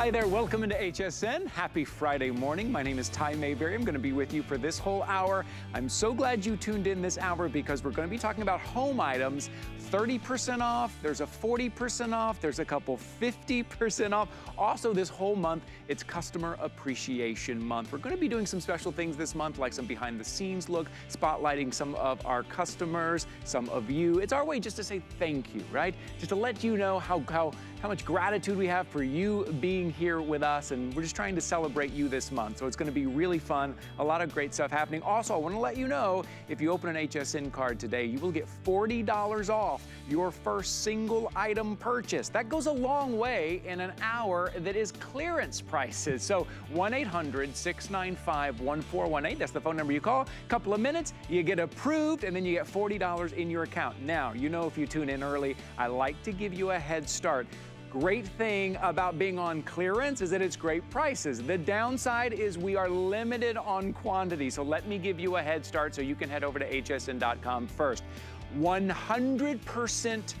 Hi there, welcome into HSN. Happy Friday morning. My name is Ty Mayberry. I'm gonna be with you for this whole hour. I'm so glad you tuned in this hour because we're gonna be talking about home items 30% off, there's a 40% off, there's a couple 50% off. Also this whole month, it's Customer Appreciation Month. We're gonna be doing some special things this month, like some behind the scenes look, spotlighting some of our customers, some of you. It's our way just to say thank you, right? Just to let you know how, how, how much gratitude we have for you being here with us, and we're just trying to celebrate you this month. So it's gonna be really fun, a lot of great stuff happening. Also, I wanna let you know, if you open an HSN card today, you will get $40 off your first single item purchase. That goes a long way in an hour that is clearance prices. So 1-800-695-1418, that's the phone number you call. Couple of minutes, you get approved, and then you get $40 in your account. Now, you know if you tune in early, I like to give you a head start. Great thing about being on clearance is that it's great prices. The downside is we are limited on quantity. So let me give you a head start so you can head over to hsn.com first. 100%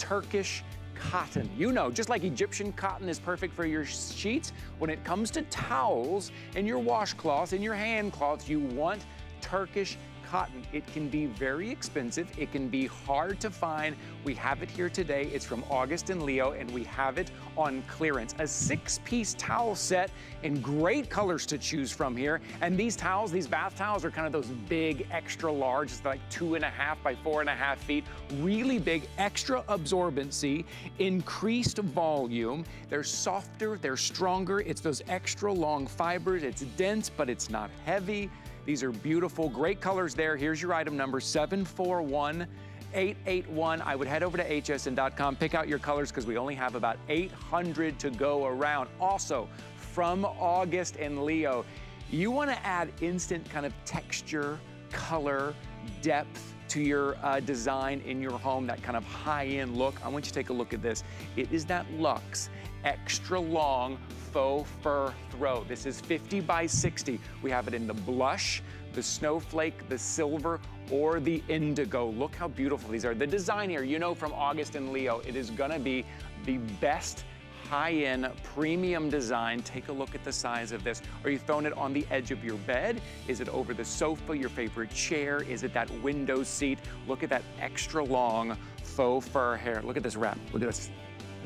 Turkish cotton. You know, just like Egyptian cotton is perfect for your sheets, when it comes to towels and your washcloths and your hand cloths, you want Turkish cotton. It can be very expensive. It can be hard to find. We have it here today. It's from August and Leo, and we have it on clearance. A six-piece towel set in great colors to choose from here. And these towels, these bath towels are kind of those big, extra large. It's like two and a half by four and a half feet. Really big, extra absorbency, increased volume. They're softer, they're stronger. It's those extra long fibers. It's dense, but it's not heavy. These are beautiful, great colors there. Here's your item number, 741 881. I would head over to hsn.com, pick out your colors because we only have about 800 to go around. Also, from August and Leo, you want to add instant kind of texture, color, depth to your uh, design in your home, that kind of high-end look. I want you to take a look at this. It is that luxe extra long faux fur throw. This is 50 by 60. We have it in the blush, the snowflake, the silver, or the indigo. Look how beautiful these are. The design here, you know from August and Leo, it is gonna be the best high-end premium design. Take a look at the size of this. Are you throwing it on the edge of your bed? Is it over the sofa, your favorite chair? Is it that window seat? Look at that extra long faux fur hair. Look at this wrap. Look at this.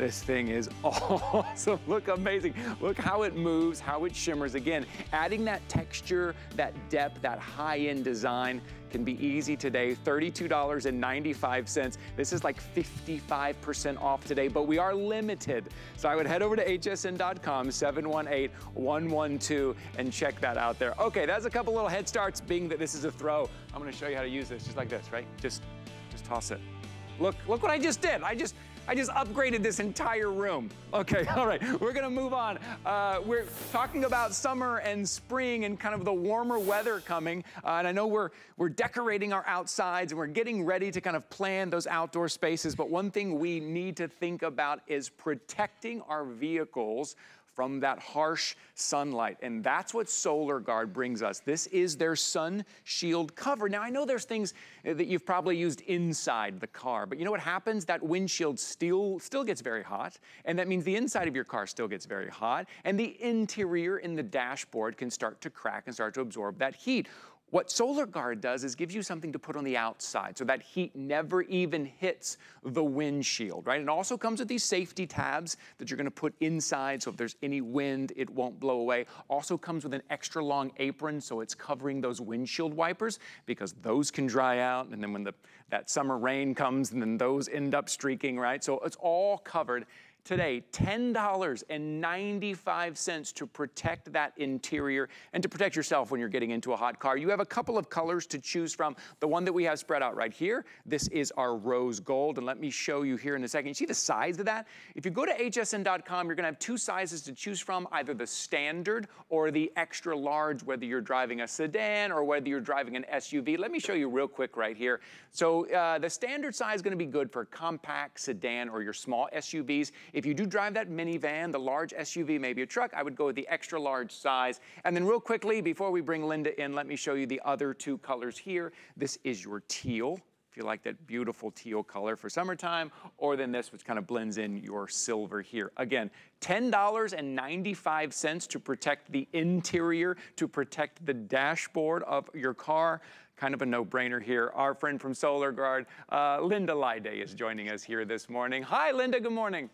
This thing is awesome. Look amazing. Look how it moves, how it shimmers. Again, adding that texture, that depth, that high-end design can be easy today. $32.95. This is like 55% off today, but we are limited. So I would head over to hsn.com, 718-112, and check that out there. Okay, that's a couple little head starts being that this is a throw. I'm gonna show you how to use this, just like this, right? Just, just toss it. Look, look what I just did. I just, I just upgraded this entire room. Okay, all right, we're gonna move on. Uh, we're talking about summer and spring and kind of the warmer weather coming. Uh, and I know we're, we're decorating our outsides and we're getting ready to kind of plan those outdoor spaces. But one thing we need to think about is protecting our vehicles from that harsh sunlight. And that's what Solar Guard brings us. This is their sun shield cover. Now, I know there's things that you've probably used inside the car, but you know what happens? That windshield still, still gets very hot, and that means the inside of your car still gets very hot, and the interior in the dashboard can start to crack and start to absorb that heat. What Solar Guard does is gives you something to put on the outside so that heat never even hits the windshield, right? It also comes with these safety tabs that you're gonna put inside so if there's any wind, it won't blow away. Also comes with an extra long apron so it's covering those windshield wipers because those can dry out and then when the, that summer rain comes and then those end up streaking, right? So it's all covered today $10.95 to protect that interior and to protect yourself when you're getting into a hot car. You have a couple of colors to choose from. The one that we have spread out right here, this is our rose gold. And let me show you here in a second. You see the size of that? If you go to hsn.com, you're gonna have two sizes to choose from, either the standard or the extra large, whether you're driving a sedan or whether you're driving an SUV. Let me show you real quick right here. So uh, the standard size is gonna be good for compact, sedan, or your small SUVs. If you do drive that minivan, the large SUV, maybe a truck, I would go with the extra large size. And then real quickly, before we bring Linda in, let me show you the other two colors here. This is your teal if you like that beautiful teal color for summertime, or then this which kind of blends in your silver here. Again, $10.95 to protect the interior, to protect the dashboard of your car. Kind of a no-brainer here. Our friend from Solar Guard, uh, Linda Lyday is joining us here this morning. Hi, Linda, good morning.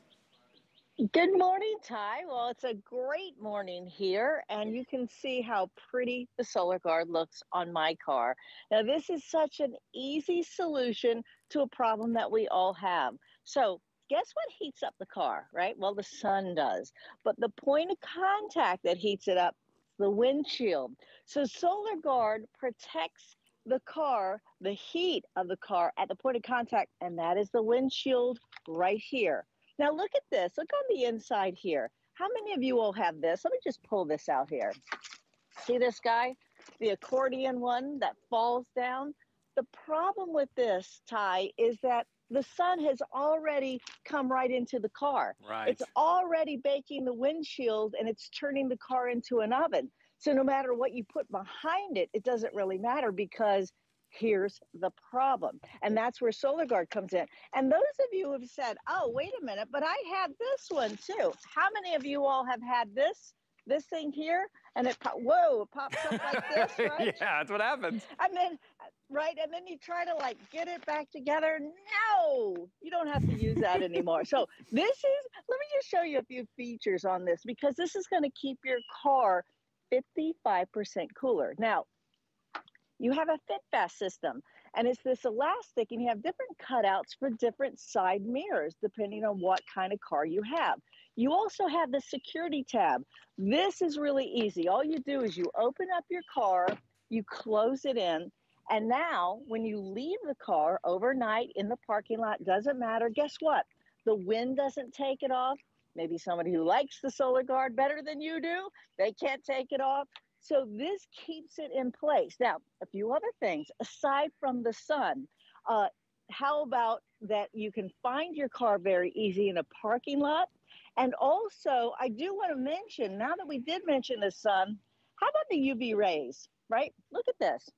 Good morning, Ty. Well, it's a great morning here, and you can see how pretty the Solar Guard looks on my car. Now, this is such an easy solution to a problem that we all have. So, guess what heats up the car, right? Well, the sun does. But the point of contact that heats it up the windshield. So, Solar Guard protects the car, the heat of the car at the point of contact, and that is the windshield right here. Now look at this. Look on the inside here. How many of you all have this? Let me just pull this out here. See this guy? The accordion one that falls down. The problem with this, Ty, is that the sun has already come right into the car. Right. It's already baking the windshield and it's turning the car into an oven. So no matter what you put behind it, it doesn't really matter because Here's the problem. And that's where Solar Guard comes in. And those of you who have said, oh, wait a minute, but I had this one too. How many of you all have had this? This thing here, and it pop, whoa, it pops up like this, right? yeah, that's what happens. And then, right, and then you try to like get it back together. No, you don't have to use that anymore. so this is. Let me just show you a few features on this because this is going to keep your car 55% cooler. Now, you have a fit fast system and it's this elastic and you have different cutouts for different side mirrors depending on what kind of car you have. You also have the security tab. This is really easy. All you do is you open up your car you close it in and now when you leave the car overnight in the parking lot doesn't matter. Guess what? The wind doesn't take it off. Maybe somebody who likes the solar guard better than you do. They can't take it off so this keeps it in place. Now, a few other things aside from the sun. Uh, how about that you can find your car very easy in a parking lot? And also, I do want to mention, now that we did mention the sun, how about the UV rays, right? Look at this.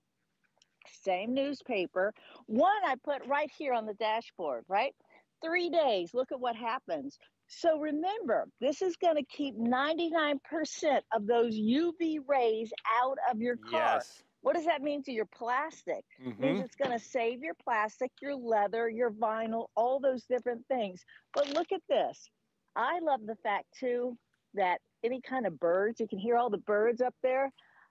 Same newspaper. One I put right here on the dashboard, right? Three days, look at what happens. So remember, this is going to keep 99% of those UV rays out of your car. Yes. What does that mean to your plastic? Mm-hmm. means it's going to save your plastic, your leather, your vinyl, all those different things. But look at this. I love the fact too that any kind of birds, you can hear all the birds up there.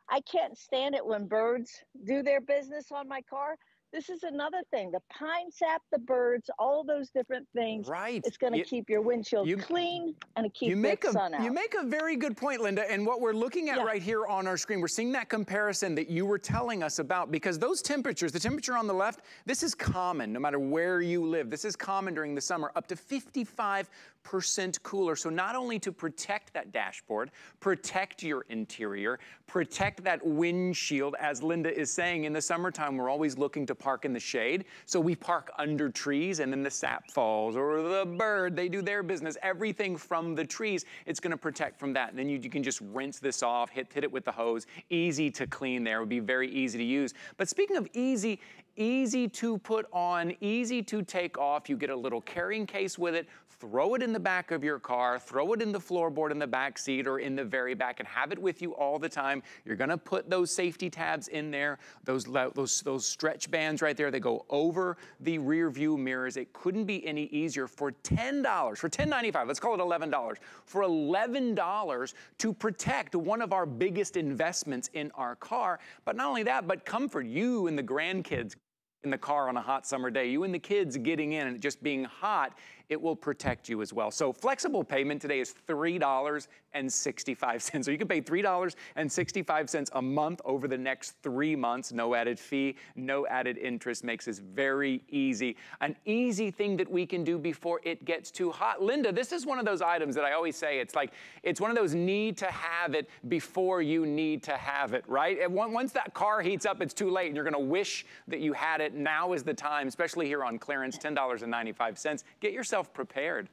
I can't stand it when birds do their business on my car this is another thing. The pine sap, the birds, all those different things. Right. It's going to keep your windshield you, clean and it keeps the sun out. You make a very good point, Linda. And what we're looking at yeah. right here on our screen, we're seeing that comparison that you were telling us about because those temperatures, the temperature on the left, this is common no matter where you live. This is common during the summer, up to 55 percent cooler. So not only to protect that dashboard, protect your interior, protect that windshield, as Linda is saying, in the summertime, we're always looking to park in the shade. So we park under trees and then the sap falls or the bird, they do their business. Everything from the trees, it's gonna protect from that. And then you, you can just rinse this off, hit, hit it with the hose. Easy to clean there, it would be very easy to use. But speaking of easy, easy to put on, easy to take off. You get a little carrying case with it, throw it in the back of your car, throw it in the floorboard in the back seat or in the very back and have it with you all the time. You're gonna put those safety tabs in there, those, those, those stretch bands right there, they go over the rear view mirrors. It couldn't be any easier for $10, for $10.95, let's call it $11, for $11 to protect one of our biggest investments in our car. But not only that, but comfort you and the grandkids in the car on a hot summer day, you and the kids getting in and just being hot, it will protect you as well. So flexible payment today is $3.65. So you can pay $3.65 a month over the next three months. No added fee, no added interest makes this very easy. An easy thing that we can do before it gets too hot. Linda, this is one of those items that I always say, it's like, it's one of those need to have it before you need to have it, right? And once that car heats up, it's too late and you're gonna wish that you had it. Now is the time, especially here on clearance, $10.95. Get yourself yourself prepared.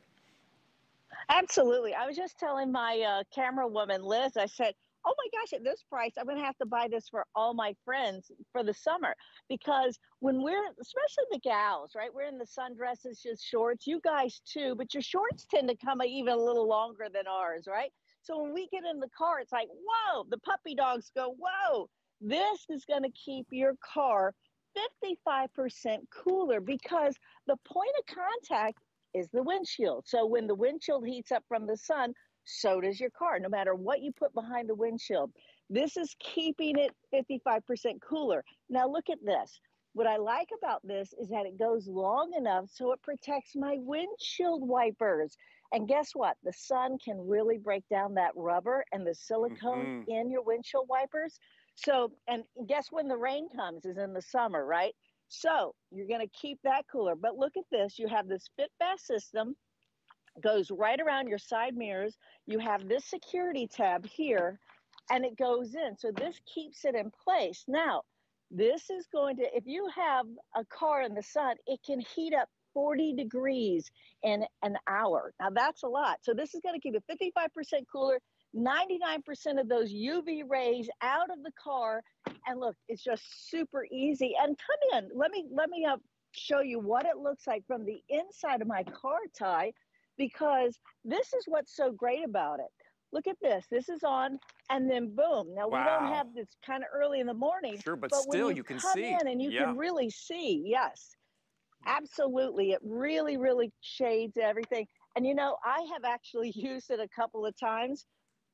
Absolutely. I was just telling my uh, camera woman, Liz, I said, oh my gosh, at this price, I'm going to have to buy this for all my friends for the summer. Because when we're, especially the gals, right? We're in the sundresses, just shorts, you guys too, but your shorts tend to come even a little longer than ours, right? So when we get in the car, it's like, whoa, the puppy dogs go, whoa. This is going to keep your car 55% cooler because the point of contact is the windshield. So when the windshield heats up from the sun, so does your car, no matter what you put behind the windshield. This is keeping it 55% cooler. Now, look at this. What I like about this is that it goes long enough so it protects my windshield wipers. And guess what? The sun can really break down that rubber and the silicone mm-hmm. in your windshield wipers. So, and guess when the rain comes is in the summer, right? So you're going to keep that cooler. But look at this. You have this fit fast system goes right around your side mirrors. You have this security tab here and it goes in. So this keeps it in place. Now, this is going to, if you have a car in the sun, it can heat up 40 degrees in an hour. Now that's a lot. So this is going to keep it 55% cooler, 99% of those UV rays out of the car. And look, it's just super easy. And come in, let me, let me uh, show you what it looks like from the inside of my car, Ty because this is what's so great about it. Look at this. This is on, and then boom. Now wow. we don't have this kind of early in the morning. Sure, but, but still you, you, can come see. in and you yeah. can really see. Yes, absolutely. It really, really shades everything. And you know, I have actually used it a couple of times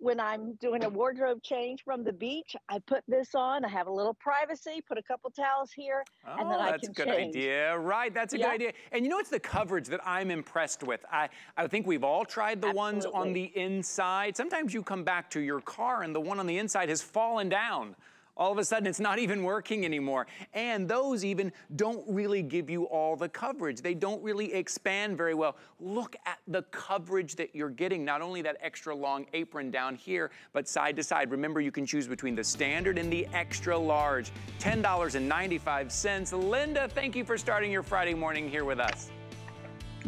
when I'm doing a wardrobe change from the beach, I put this on. I have a little privacy, put a couple towels here, oh, and then oh, I can change. that's a good idea. Right, that's a yeah. good idea. And you know, it's the coverage that I'm impressed with. I, I think we've all tried the Absolutely. ones on the inside. Sometimes you come back to your car and the one on the inside has fallen down all of a sudden it's not even working anymore. And those even don't really give you all the coverage. They don't really expand very well. Look at the coverage that you're getting. Not only that extra long apron down here, but side to side. Remember, you can choose between the standard and the extra large. $10.95. Linda, thank you for starting your Friday morning here with us.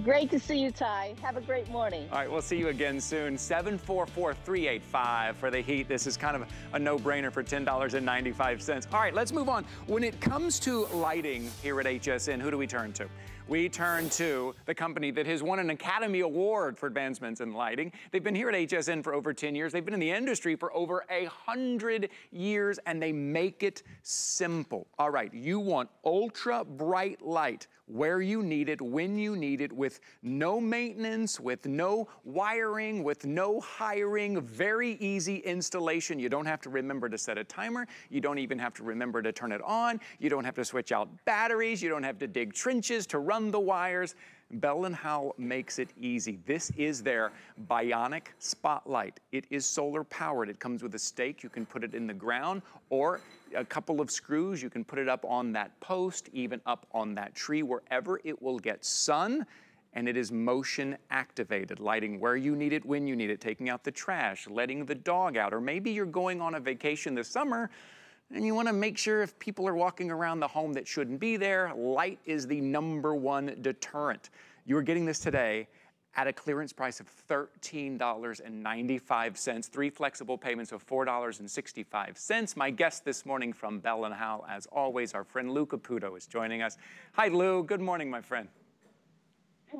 Great to see you, Ty. Have a great morning. All right, we'll see you again soon. 744-385 for the heat. This is kind of a no-brainer for $10.95. All right, let's move on. When it comes to lighting here at HSN, who do we turn to? we turn to the company that has won an Academy Award for advancements in lighting. They've been here at HSN for over 10 years. They've been in the industry for over a 100 years, and they make it simple. All right, you want ultra bright light where you need it, when you need it, with no maintenance, with no wiring, with no hiring, very easy installation. You don't have to remember to set a timer. You don't even have to remember to turn it on. You don't have to switch out batteries. You don't have to dig trenches to run the wires. Bell & Howell makes it easy. This is their bionic spotlight. It is solar powered. It comes with a stake. You can put it in the ground or a couple of screws. You can put it up on that post, even up on that tree, wherever it will get sun. And it is motion activated, lighting where you need it, when you need it, taking out the trash, letting the dog out. Or maybe you're going on a vacation this summer and you wanna make sure if people are walking around the home that shouldn't be there, light is the number one deterrent. You are getting this today at a clearance price of $13.95, three flexible payments of $4.65. My guest this morning from Bell & Howell, as always, our friend Lou Caputo is joining us. Hi, Lou. Good morning, my friend.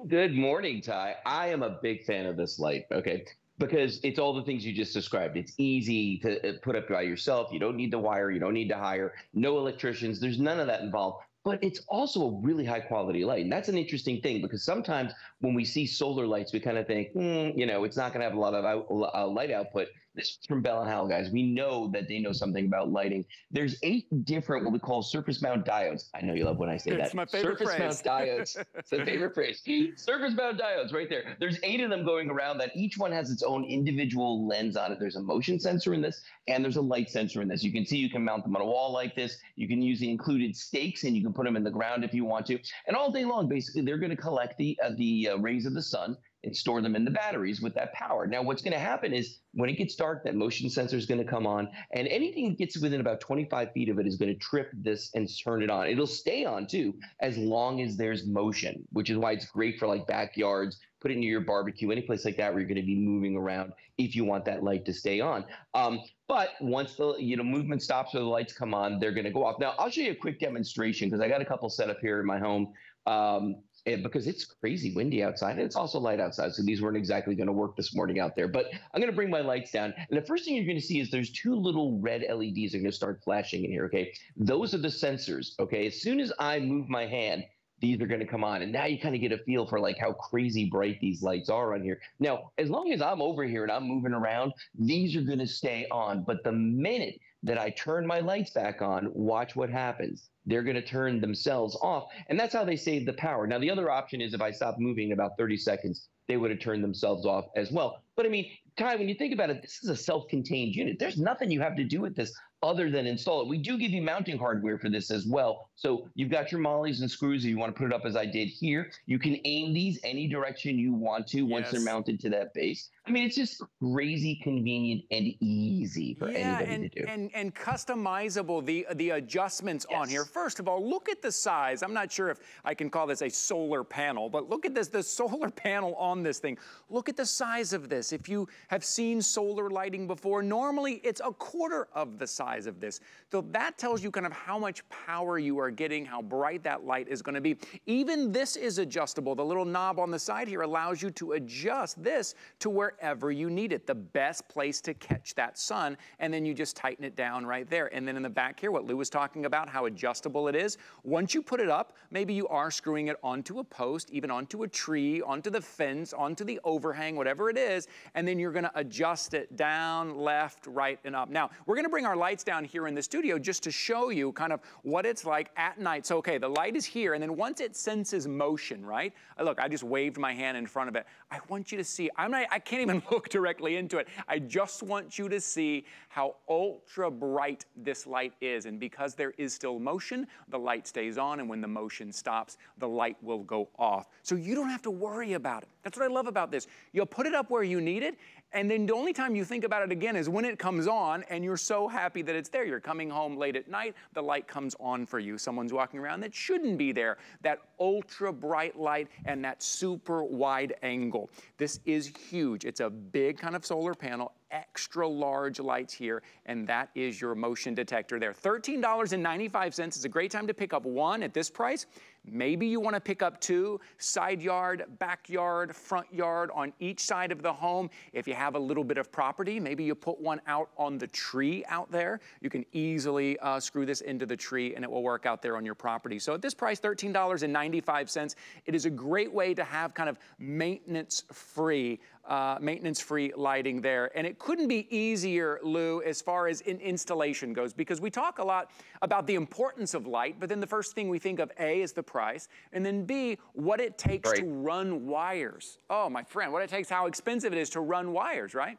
Good morning, Ty. I am a big fan of this light, okay? Because it's all the things you just described. It's easy to uh, put up by yourself. You don't need to wire. You don't need to hire. No electricians. There's none of that involved but it's also a really high quality light. And that's an interesting thing because sometimes when we see solar lights, we kind of think, mm, you know, it's not going to have a lot of out, uh, light output. This is from Bell and Howell, guys. We know that they know something about lighting. There's eight different what we call surface mount diodes. I know you love when I say it's that. It's my favorite surface phrase. mount diodes. it's the favorite phrase. Surface mount diodes, right there. There's eight of them going around. That each one has its own individual lens on it. There's a motion sensor in this, and there's a light sensor in this. You can see you can mount them on a wall like this. You can use the included stakes, and you can put them in the ground if you want to. And all day long, basically, they're going to collect the uh, the uh, rays of the sun and store them in the batteries with that power. Now, what's going to happen is when it gets dark, that motion sensor is going to come on, and anything that gets within about 25 feet of it is going to trip this and turn it on. It'll stay on too, as long as there's motion, which is why it's great for like backyards, put it near your barbecue, any place like that where you're going to be moving around if you want that light to stay on. Um, but once the you know movement stops or the lights come on, they're going to go off. Now I'll show you a quick demonstration because I got a couple set up here in my home. Um, and because it's crazy windy outside and it's also light outside. So these weren't exactly going to work this morning out there. But I'm going to bring my lights down. And the first thing you're going to see is there's two little red LEDs are going to start flashing in here. Okay. Those are the sensors. Okay. As soon as I move my hand, these are going to come on. And now you kind of get a feel for like how crazy bright these lights are on here. Now, as long as I'm over here and I'm moving around, these are going to stay on. But the minute that I turn my lights back on, watch what happens they're going to turn themselves off. And that's how they save the power. Now, the other option is if I stop moving in about 30 seconds, they would have turned themselves off as well. But I mean, Ty, when you think about it, this is a self contained unit. There's nothing you have to do with this other than install it. We do give you mounting hardware for this as well. So you've got your mollies and screws. If you want to put it up as I did here, you can aim these any direction you want to once they're mounted to that base. I mean, it's just crazy convenient and easy for yeah, anybody and, to do. And, and customizable, the, the adjustments yes. on here. First of all, look at the size. I'm not sure if I can call this a solar panel, but look at this, the solar panel on this thing. Look at the size of this. If you have seen solar lighting before, normally it's a quarter of the size of this. So that tells you kind of how much power you are getting, how bright that light is gonna be. Even this is adjustable. The little knob on the side here allows you to adjust this to wherever you need it, the best place to catch that sun, and then you just tighten it down right there. And then in the back here, what Lou was talking about, how adjustable it is, once you put it up, maybe you are screwing it onto a post, even onto a tree, onto the fence, onto the overhang, whatever it is, and then you're gonna adjust it down, left, right, and up. Now, we're gonna bring our lights down here in the studio just to show you kind of what it's like at night. So, okay, the light is here, and then once it senses motion, right? Look, I just waved my hand in front of it. I want you to see, I'm not, I can't even look directly into it. I just want you to see how ultra bright this light is. And because there is still motion, the light stays on. And when the motion stops, the light will go off. So you don't have to worry about it. That's what I love about this. You'll put it up where you need it. And then the only time you think about it again is when it comes on and you're so happy that it's there. You're coming home late at night, the light comes on for you. Someone's walking around that shouldn't be there. That ultra bright light and that super wide angle. This is huge. It's a big kind of solar panel extra large lights here, and that is your motion detector there. $13.95 is a great time to pick up one at this price. Maybe you want to pick up two, side yard, backyard, front yard on each side of the home. If you have a little bit of property, maybe you put one out on the tree out there. You can easily uh, screw this into the tree and it will work out there on your property. So at this price, $13.95, it is a great way to have kind of maintenance-free uh, maintenance-free lighting there. And it couldn't be easier, Lou, as far as in installation goes, because we talk a lot about the importance of light, but then the first thing we think of, A, is the price, and then B, what it takes right. to run wires. Oh, my friend, what it takes, how expensive it is to run wires, right?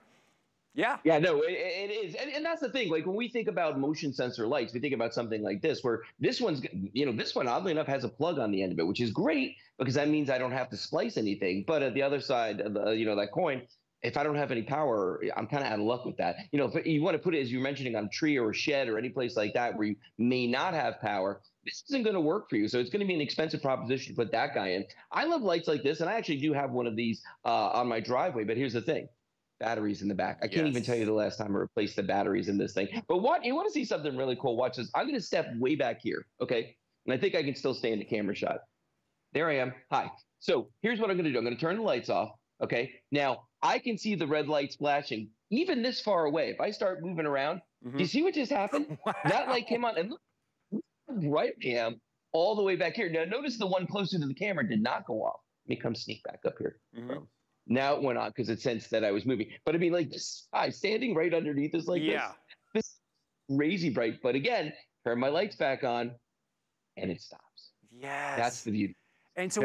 Yeah. Yeah, no, it, it is. And, and that's the thing. Like when we think about motion sensor lights, we think about something like this, where this one's, you know, this one, oddly enough, has a plug on the end of it, which is great because that means I don't have to splice anything. But at the other side of the, you know, that coin, if I don't have any power, I'm kind of out of luck with that. You know, if you want to put it, as you're mentioning, on a tree or a shed or any place like that where you may not have power, this isn't going to work for you. So it's going to be an expensive proposition to put that guy in. I love lights like this, and I actually do have one of these uh, on my driveway. But here's the thing batteries in the back. I can't even tell you the last time I replaced the batteries in this thing. But what you want to see something really cool? Watch this. I'm going to step way back here, okay? And I think I can still stay in the camera shot. There I am. Hi. So here's what I'm going to do. I'm going to turn the lights off. Okay. Now I can see the red lights flashing even this far away. If I start moving around, mm-hmm. do you see what just happened? Wow. That light came on and look, right I am all the way back here. Now notice the one closer to the camera did not go off. Let me come sneak back up here. Mm-hmm. Now it went on because it sensed that I was moving. But I mean, like, this guy standing right underneath is like yeah. this, this crazy bright. But again, turn my lights back on, and it stops. Yes, that's the beauty. And so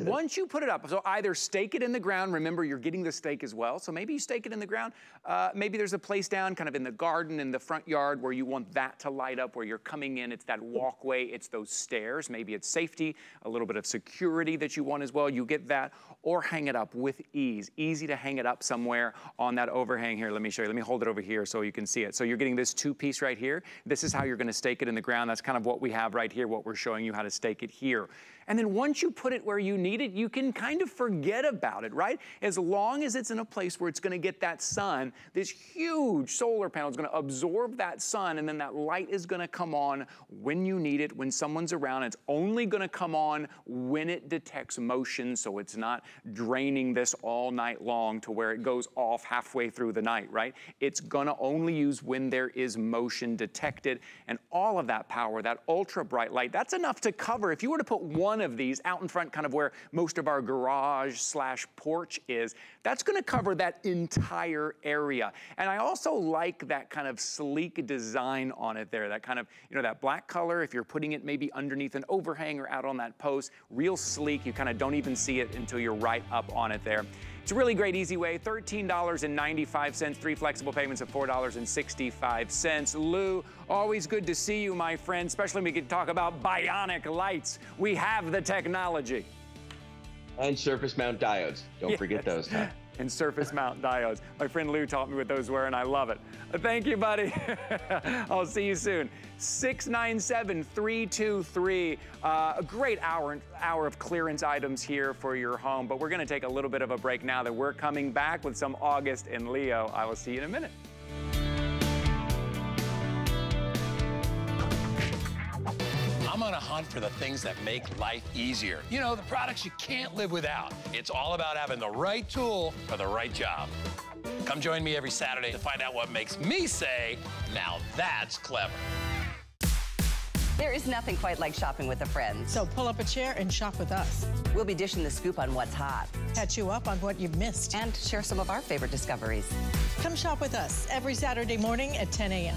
once you put it up, so either stake it in the ground, remember you're getting the stake as well, so maybe you stake it in the ground. Uh, maybe there's a place down kind of in the garden, in the front yard where you want that to light up, where you're coming in, it's that walkway, it's those stairs, maybe it's safety, a little bit of security that you want as well, you get that, or hang it up with ease. Easy to hang it up somewhere on that overhang here. Let me show you, let me hold it over here so you can see it. So you're getting this two piece right here. This is how you're gonna stake it in the ground. That's kind of what we have right here, what we're showing you how to stake it here. And then once you put it where you need it, you can kind of forget about it, right? As long as it's in a place where it's gonna get that sun, this huge solar panel is gonna absorb that sun and then that light is gonna come on when you need it, when someone's around. It's only gonna come on when it detects motion so it's not draining this all night long to where it goes off halfway through the night, right? It's gonna only use when there is motion detected and all of that power, that ultra bright light, that's enough to cover. If you were to put one of these out in front, kind of where most of our garage slash porch is, that's gonna cover that entire area. And I also like that kind of sleek design on it there, that kind of, you know, that black color, if you're putting it maybe underneath an overhang or out on that post, real sleek, you kind of don't even see it until you're right up on it there. It's a really great, easy way. $13.95, three flexible payments of $4.65. Lou, always good to see you, my friend, especially when we can talk about bionic lights. We have the technology. And surface mount diodes. Don't yes. forget those. Huh? and surface mount diodes. My friend Lou taught me what those were, and I love it. Thank you, buddy. I'll see you soon. 697-323. Uh, a great hour, hour of clearance items here for your home, but we're gonna take a little bit of a break now that we're coming back with some August and Leo. I will see you in a minute. I'm on a hunt for the things that make life easier. You know, the products you can't live without. It's all about having the right tool for the right job. Come join me every Saturday to find out what makes me say, now that's clever. There is nothing quite like shopping with a friend. So pull up a chair and shop with us. We'll be dishing the scoop on what's hot. Catch you up on what you've missed. And share some of our favorite discoveries. Come shop with us every Saturday morning at 10 a.m.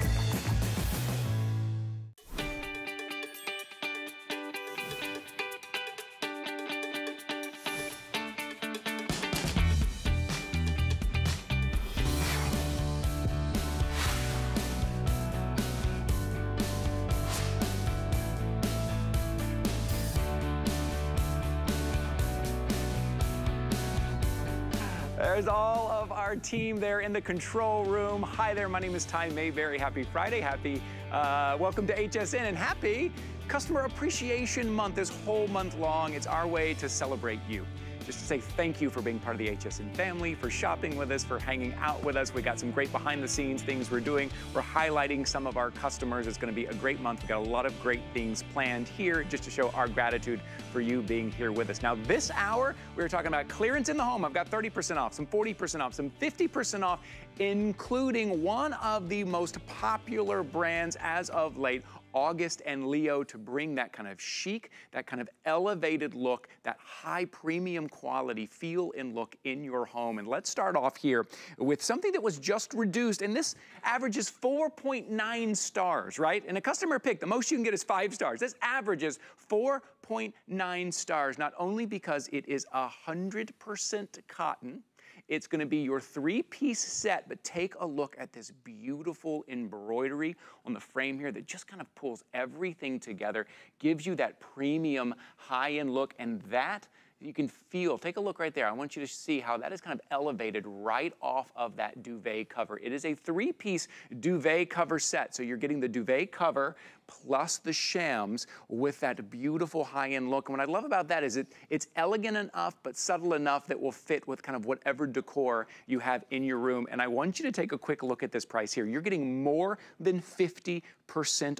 There's all of our team there in the control room. Hi there, my name is Ty Mayberry Happy Friday, happy, uh, welcome to HSN, and happy Customer Appreciation Month this whole month long. It's our way to celebrate you just to say thank you for being part of the HSN family, for shopping with us, for hanging out with us. We got some great behind the scenes things we're doing. We're highlighting some of our customers. It's gonna be a great month. We've got a lot of great things planned here just to show our gratitude for you being here with us. Now this hour, we were talking about clearance in the home. I've got 30% off, some 40% off, some 50% off, including one of the most popular brands as of late, August and Leo to bring that kind of chic, that kind of elevated look, that high premium quality feel and look in your home. And let's start off here with something that was just reduced, and this averages 4.9 stars, right? And a customer pick, the most you can get is five stars. This averages 4.9 stars, not only because it is 100% cotton, it's gonna be your three-piece set, but take a look at this beautiful embroidery on the frame here that just kind of pulls everything together, gives you that premium high-end look, and that you can feel, take a look right there. I want you to see how that is kind of elevated right off of that duvet cover. It is a three-piece duvet cover set. So you're getting the duvet cover plus the shams with that beautiful high-end look. And what I love about that is it, it's elegant enough but subtle enough that will fit with kind of whatever decor you have in your room. And I want you to take a quick look at this price here. You're getting more than 50%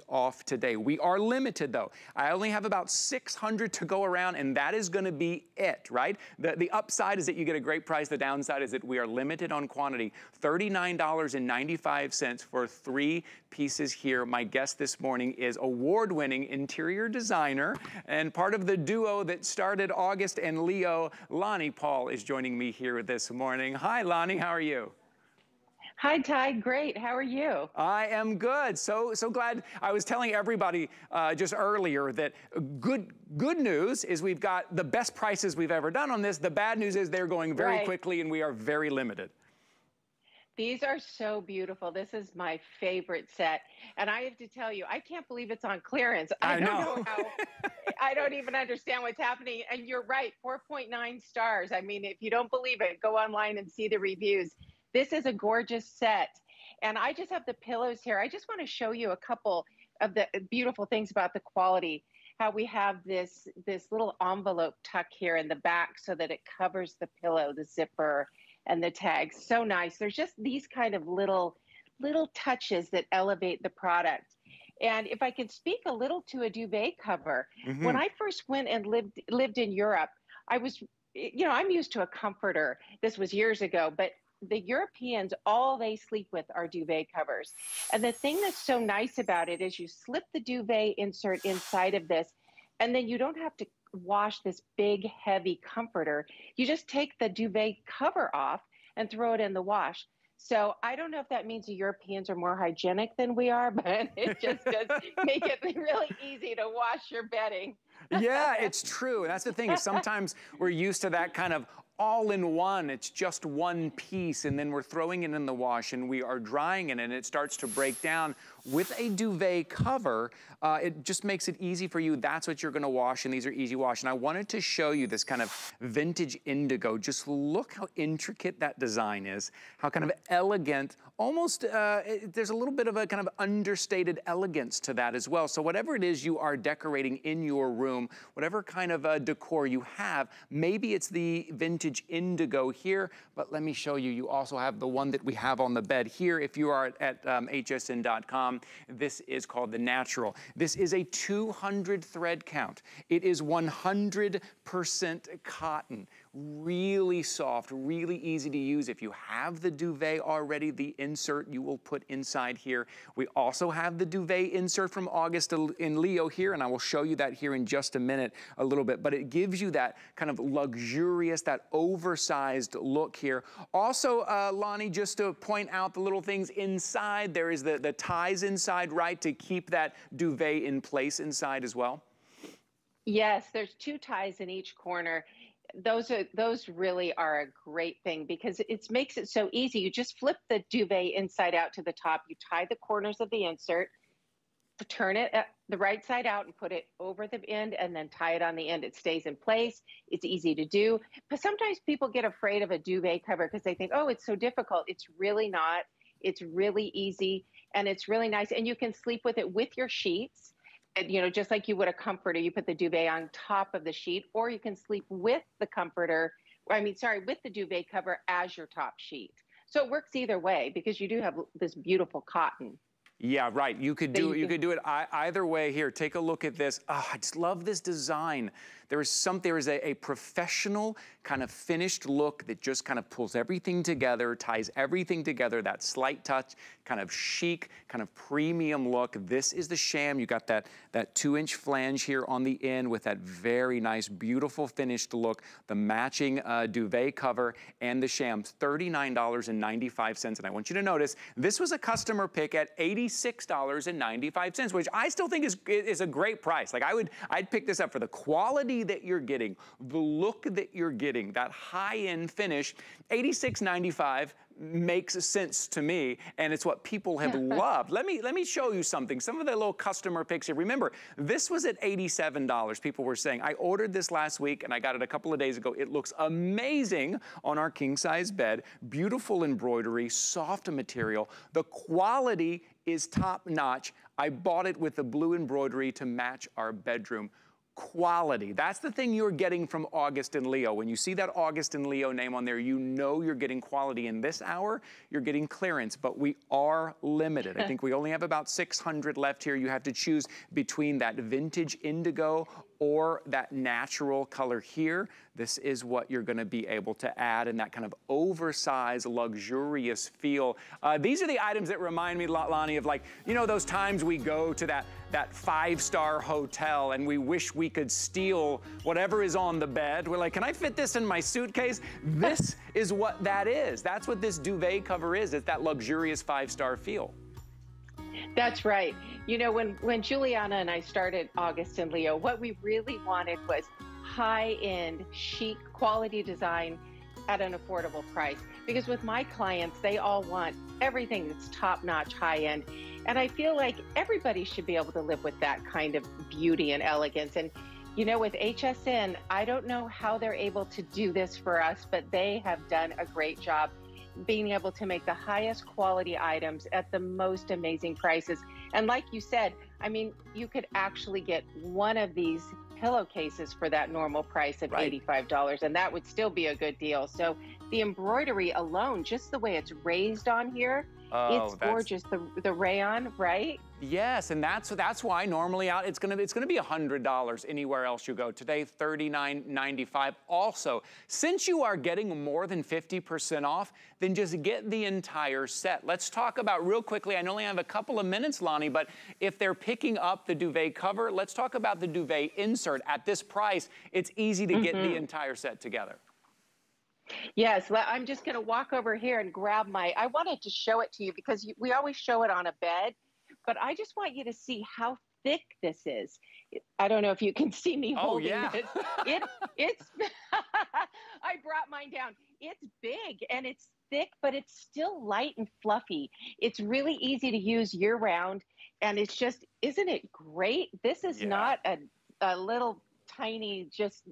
off today. We are limited though. I only have about 600 to go around and that is gonna be it, right? The, the upside is that you get a great price. The downside is that we are limited on quantity. $39.95 for three pieces here. My guest this morning is award-winning interior designer and part of the duo that started August and Leo. Lonnie Paul is joining me here this morning. Hi, Lonnie, how are you? Hi, Ty. Great. How are you? I am good. So so glad. I was telling everybody uh, just earlier that good good news is we've got the best prices we've ever done on this. The bad news is they're going very Right. quickly and we are very limited. These are so beautiful. This is my favorite set. And I have to tell you, I can't believe it's on clearance. I don't know. know, how, I don't even understand what's happening. And you're right, 4.9 stars. I mean, if you don't believe it, go online and see the reviews. This is a gorgeous set. And I just have the pillows here. I just want to show you a couple of the beautiful things about the quality. How we have this this little envelope tuck here in the back so that it covers the pillow, the zipper, and the tags. So nice. There's just these kind of little little touches that elevate the product. And if I can speak a little to a duvet cover, Mm-hmm. when I first went and lived lived in Europe, I was you know, I'm used to a comforter. This was years ago, but the Europeans all they sleep with are duvet covers. And the thing that's so nice about it is you slip the duvet insert inside of this and then you don't have to wash this big heavy comforter. You just take the duvet cover off and throw it in the wash. So I don't know if that means the Europeans are more hygienic than we are, but it just does make it really easy to wash your bedding. yeah, it's true. That's the thing. is Sometimes we're used to that kind of all in one. It's just one piece, and then we're throwing it in the wash and we are drying it, and it starts to break down. With a duvet cover, uh, it just makes it easy for you. That's what you're gonna wash, and these are easy wash. And I wanted to show you this kind of vintage indigo. Just look how intricate that design is, how kind of elegant, almost, uh, it- there's a little bit of a kind of understated elegance to that as well. So whatever it is you are decorating in your room, whatever kind of uh, decor you have, maybe it's the vintage indigo here, but let me show you, you also have the one that we have on the bed here. If you are at um, hsn.com, this is called the natural. This is a 200 thread count. It is 100% cotton really soft, really easy to use. If you have the duvet already, the insert you will put inside here. We also have the duvet insert from August and Leo here, and I will show you that here in just a minute a little bit, but it gives you that kind of luxurious, that oversized look here. Also, uh, Lonnie, just to point out the little things inside, there is the, the ties inside, right, to keep that duvet in place inside as well. Yes, there's two ties in each corner. Those are those really are a great thing because it makes it so easy. You just flip the duvet inside out to the top. You tie the corners of the insert, turn it uh, the right side out and put it over the end and then tie it on the end. It stays in place. It's easy to do. But sometimes people get afraid of a duvet cover because they think, "Oh, it's so difficult." It's really not. It's really easy and it's really nice and you can sleep with it with your sheets you know, just like you would a comforter, you put the duvet on top of the sheet, or you can sleep with the comforter, I mean, sorry, with the duvet cover as your top sheet. So it works either way because you do have this beautiful cotton. Yeah, right. You could do you it. You could do it ei- either way. Here, take a look at this. Oh, I just love this design. There is some. There is a, a professional kind of finished look that just kind of pulls everything together, ties everything together. That slight touch, kind of chic, kind of premium look. This is the sham. You got that that two-inch flange here on the end with that very nice, beautiful finished look. The matching uh, duvet cover and the shams. Thirty-nine dollars and ninety-five cents. And I want you to notice this was a customer pick at eighty-six dollars and ninety-five which I still think is is a great price. Like I would, I'd pick this up for the quality that you're getting, the look that you're getting, that high-end finish. $86.95 makes sense to me, and it's what people have loved. Let me let me show you something. Some of the little customer picks here. Remember, this was at $87. People were saying, I ordered this last week and I got it a couple of days ago. It looks amazing on our king size bed. Beautiful embroidery, soft material. The quality is top notch. I bought it with the blue embroidery to match our bedroom quality. That's the thing you're getting from August and Leo. When you see that August and Leo name on there, you know you're getting quality. In this hour, you're getting clearance, but we are limited. I think we only have about 600 left here. You have to choose between that vintage indigo or that natural color here, this is what you're gonna be able to add in that kind of oversized, luxurious feel. Uh, these are the items that remind me, Lonnie, of like, you know, those times we go to that, that five-star hotel and we wish we could steal whatever is on the bed. We're like, can I fit this in my suitcase? This is what that is. That's what this duvet cover is. It's that luxurious five-star feel. That's right. You know, when when Juliana and I started August and Leo, what we really wanted was high-end, chic, quality design at an affordable price. Because with my clients, they all want everything that's top-notch, high-end. And I feel like everybody should be able to live with that kind of beauty and elegance. And you know, with HSN, I don't know how they're able to do this for us, but they have done a great job being able to make the highest quality items at the most amazing prices. And like you said, I mean, you could actually get one of these pillowcases for that normal price of right. $85 and that would still be a good deal. So the embroidery alone, just the way it's raised on here, Oh, it's gorgeous. The the rayon, right? Yes, and that's that's why normally out it's gonna it's gonna be hundred dollars anywhere else you go. Today, $39.95. Also, since you are getting more than 50% off, then just get the entire set. Let's talk about real quickly. I only have a couple of minutes, Lonnie, but if they're picking up the duvet cover, let's talk about the duvet insert. At this price, it's easy to mm -hmm. get the mm-hmm. entire set together. Yes, well, I'm just going to walk over here and grab my. I wanted to show it to you because you, we always show it on a bed, but I just want you to see how thick this is. I don't know if you can see me oh, holding yeah. it. It it's. I brought mine down. It's big and it's thick, but it's still light and fluffy. It's really easy to use year round, and it's just isn't it great? This is yeah. not a a little tiny just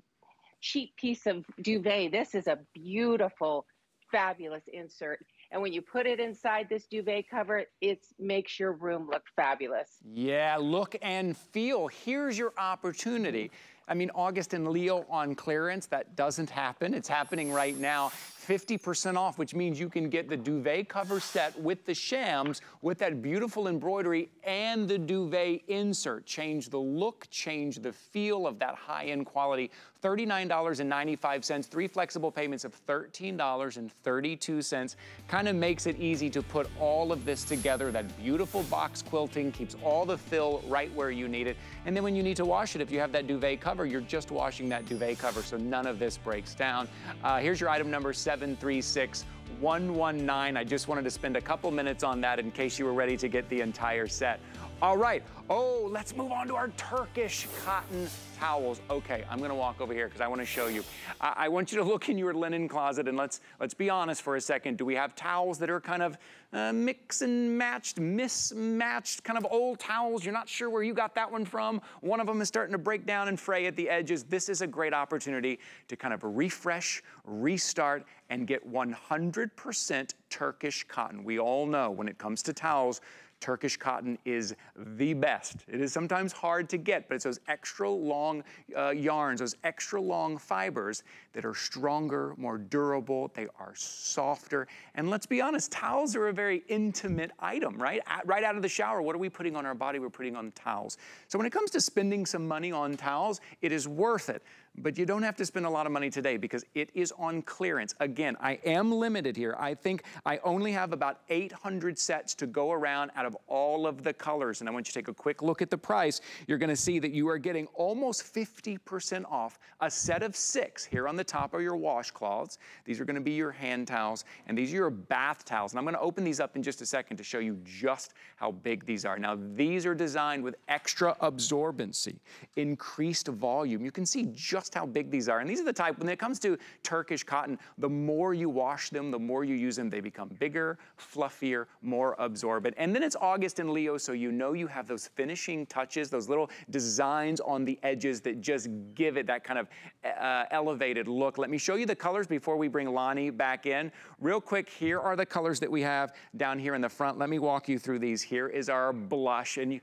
cheap piece of duvet. This is a beautiful, fabulous insert. And when you put it inside this duvet cover, it makes your room look fabulous. Yeah, look and feel. Here's your opportunity. I mean, August and Leo on clearance, that doesn't happen. It's happening right now. 50% off, which means you can get the duvet cover set with the shams, with that beautiful embroidery and the duvet insert. Change the look, change the feel of that high-end quality. $39.95, three flexible payments of $13.32. Kind of makes it easy to put all of this together. That beautiful box quilting keeps all the fill right where you need it. And then when you need to wash it, if you have that duvet cover, you're just washing that duvet cover, so none of this breaks down. Uh, here's your item number seven. 736 119. I just wanted to spend a couple minutes on that in case you were ready to get the entire set. All right. Oh, let's move on to our Turkish cotton towels. Okay, I'm gonna walk over here because I wanna show you. I, I, want you to look in your linen closet and let's, let's be honest for a second. Do we have towels that are kind of uh, mix and matched, mismatched, kind of old towels? You're not sure where you got that one from. One of them is starting to break down and fray at the edges. This is a great opportunity to kind of refresh, restart, and get 100% Turkish cotton. We all know when it comes to towels, Turkish cotton is the best. It is sometimes hard to get, but it's those extra long uh, yarns, those extra long fibers that are stronger, more durable, they are softer. And let's be honest, towels are a very intimate item, right? At, right out of the shower, what are we putting on our body? We're putting on towels. So when it comes to spending some money on towels, it is worth it. But you don't have to spend a lot of money today because it is on clearance. Again, I am limited here. I think I only have about 800 sets to go around out of all of the colors. And I want you to take a quick look at the price. You're gonna see that you are getting almost 50% off a set of six. Here on the top are your washcloths. These are gonna be your hand towels, and these are your bath towels. And I'm gonna open these up in just a second to show you just how big these are. Now, these are designed with extra absorbency, increased volume. You can see just just how big these are. And these are the type, when it comes to Turkish cotton, the more you wash them, the more you use them, they become bigger, fluffier, more absorbent. And then it's August in Leo, so you know you have those finishing touches, those little designs on the edges that just give it that kind of uh, elevated look. Let me show you the colors before we bring Lonnie back in. Real quick, here are the colors that we have down here in the front. Let me walk you through these. Here is our blush. and you,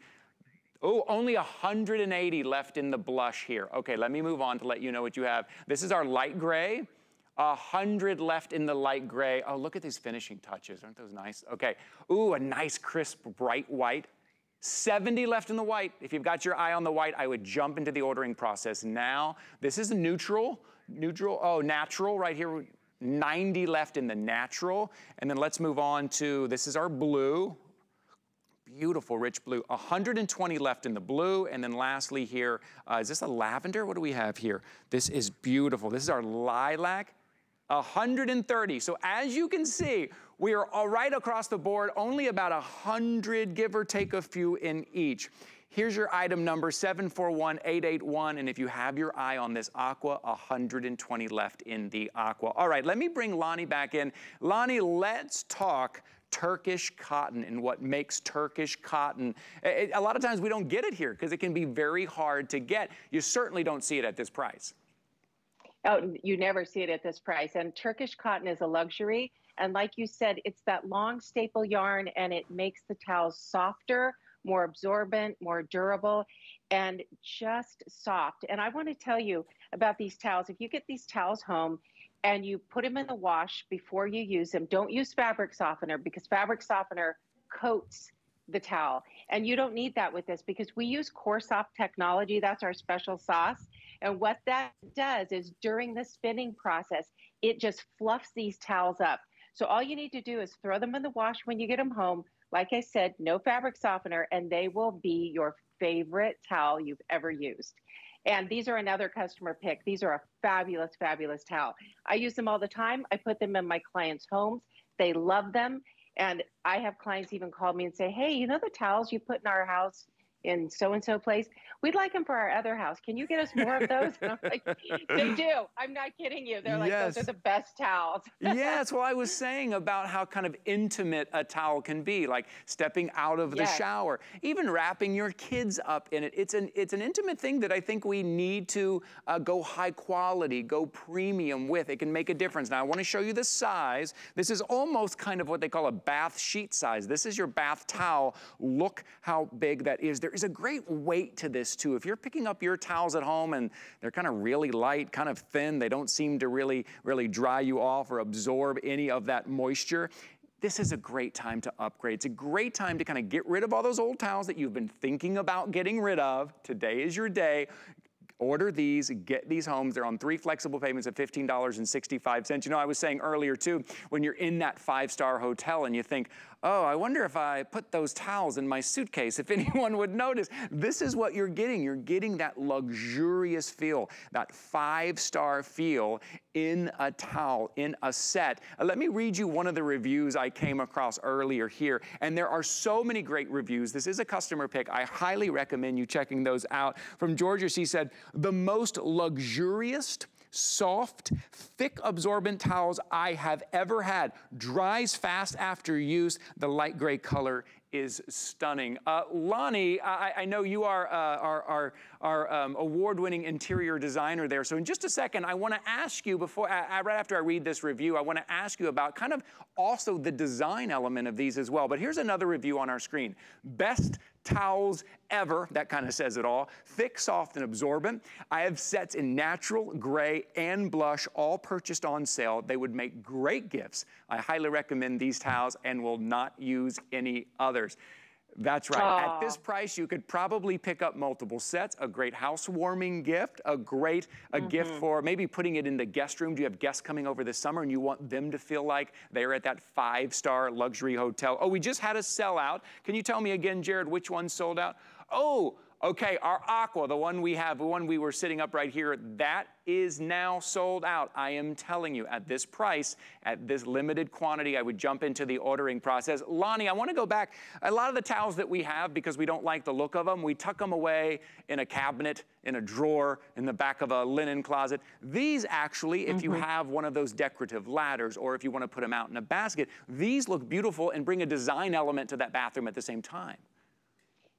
Oh, only 180 left in the blush here. Okay, let me move on to let you know what you have. This is our light gray. 100 left in the light gray. Oh, look at these finishing touches. Aren't those nice? Okay. Ooh, a nice crisp bright white. 70 left in the white. If you've got your eye on the white, I would jump into the ordering process now. This is neutral, neutral, oh, natural right here. 90 left in the natural. And then let's move on to, this is our blue. Beautiful rich blue. 120 left in the blue. And then lastly here, uh, is this a lavender? What do we have here? This is beautiful. This is our lilac. 130. So as you can see, we are all right across the board, only about 100, give or take a few in each. Here's your item number, 741881, and if you have your eye on this aqua, 120 left in the aqua. All right, let me bring Lonnie back in. Lonnie, let's talk Turkish cotton and what makes Turkish cotton. It, a lot of times we don't get it here because it can be very hard to get. You certainly don't see it at this price. Oh, you never see it at this price. And Turkish cotton is a luxury. And like you said, it's that long staple yarn and it makes the towels softer, more absorbent, more durable, and just soft. And I want to tell you about these towels. If you get these towels home and you put them in the wash before you use them, don't use fabric softener because fabric softener coats the towel. And you don't need that with this because we use Core Soft technology. That's our special sauce. And what that does is during the spinning process, it just fluffs these towels up. So all you need to do is throw them in the wash when you get them home. Like I said, no fabric softener, and they will be your favorite towel you've ever used. And these are another customer pick. These are a fabulous, fabulous towel. I use them all the time. I put them in my clients' homes. They love them. And I have clients even call me and say, hey, you know the towels you put in our house in so and so place. We'd like them for our other house. Can you get us more of those? And I'm like, they do. I'm not kidding you. They're like, yes. those are the best towels. yes. Yes. Well, I was saying about how kind of intimate a towel can be, like stepping out of yes. the shower, even wrapping your kids up in it. It's an it's an intimate thing that I think we need to uh, go high quality, go premium with. It can make a difference. Now, I want to show you the size. This is almost kind of what they call a bath sheet size. This is your bath towel. Look how big that is. There is a great weight to this too. If you're picking up your towels at home and they're kind of really light, kind of thin, they don't seem to really, really dry you off or absorb any of that moisture, this is a great time to upgrade. It's a great time to kind of get rid of all those old towels that you've been thinking about getting rid of. Today is your day. Order these, get these homes. They're on three flexible payments of $15.65. You know, I was saying earlier too, when you're in that five-star hotel and you think, oh, I wonder if I put those towels in my suitcase, if anyone would notice. This is what you're getting. You're getting that luxurious feel, that five-star feel in a towel, in a set. Uh, let me read you one of the reviews I came across earlier here. And there are so many great reviews. This is a customer pick. I highly recommend you checking those out. From Georgia, she said, the most luxurious, soft, thick absorbent towels I have ever had. Dries fast after use. The light gray color is stunning. Uh, Lonnie, I, I, know you are uh, our, our, our um, award-winning interior designer there. So in just a second, I want to ask you before, uh, right after I read this review, I want to ask you about kind of also the design element of these as well. But here's another review on our screen. Best towels ever. That kind of says it all. Thick, soft, and absorbent. I have sets in natural, gray, and blush, all purchased on sale. They would make great gifts. I highly recommend these towels and will not use any others. That's right. Aww. At this price, you could probably pick up multiple sets, a great housewarming gift, a great a mm -hmm. gift for maybe putting it in the guest room. Do you have guests coming over this summer and you want them to feel like they're at that five-star luxury hotel? Oh, we just had a sellout. Can you tell me again, Jared, which one sold out? Oh, Okay, our aqua, the one we have, the one we were sitting up right here, that is now sold out. I am telling you, at this price, at this limited quantity, I would jump into the ordering process. Lonnie, I want to go back. A lot of the towels that we have, because we don't like the look of them, we tuck them away in a cabinet, in a drawer, in the back of a linen closet. These actually, if mm -hmm. you mm-hmm. have one of those decorative ladders, or if you want to put them out in a basket, these look beautiful and bring a design element to that bathroom at the same time.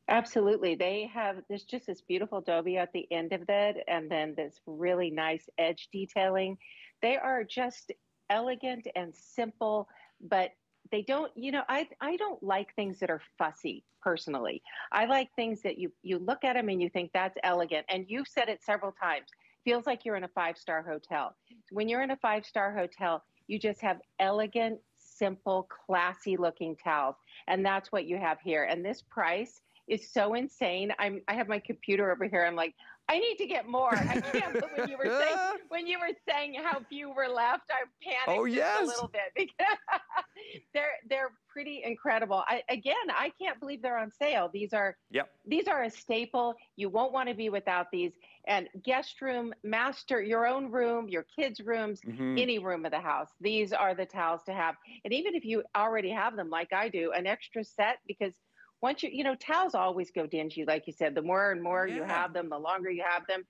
Absolutely. They have there's just this beautiful dobby at the end of it and then this really nice edge detailing. They are just elegant and simple, but they don't, you know, I I don't like things that are fussy personally. I like things that you you look at them and you think that's elegant and you've said it several times. Feels like you're in a five-star hotel. When you're in a five-star hotel, you just have elegant, simple, classy looking towels. And that's what you have here. And this price is so insane. I'm I have my computer over here. I'm like, I need to get more. I can't. but when you were saying when you were saying how few were left, I panicked oh, yes. a little bit because they're they're pretty incredible. I, again, I can't believe they're on sale. These are yep. These are a staple. You won't want to be without these. And guest room, master, your own room, your kids' rooms, mm-hmm. any room of the house. These are the towels to have. And even if you already have them, like I do, an extra set because once you you know towels always go dingy like you said the more and more yeah. you have them the longer you have them.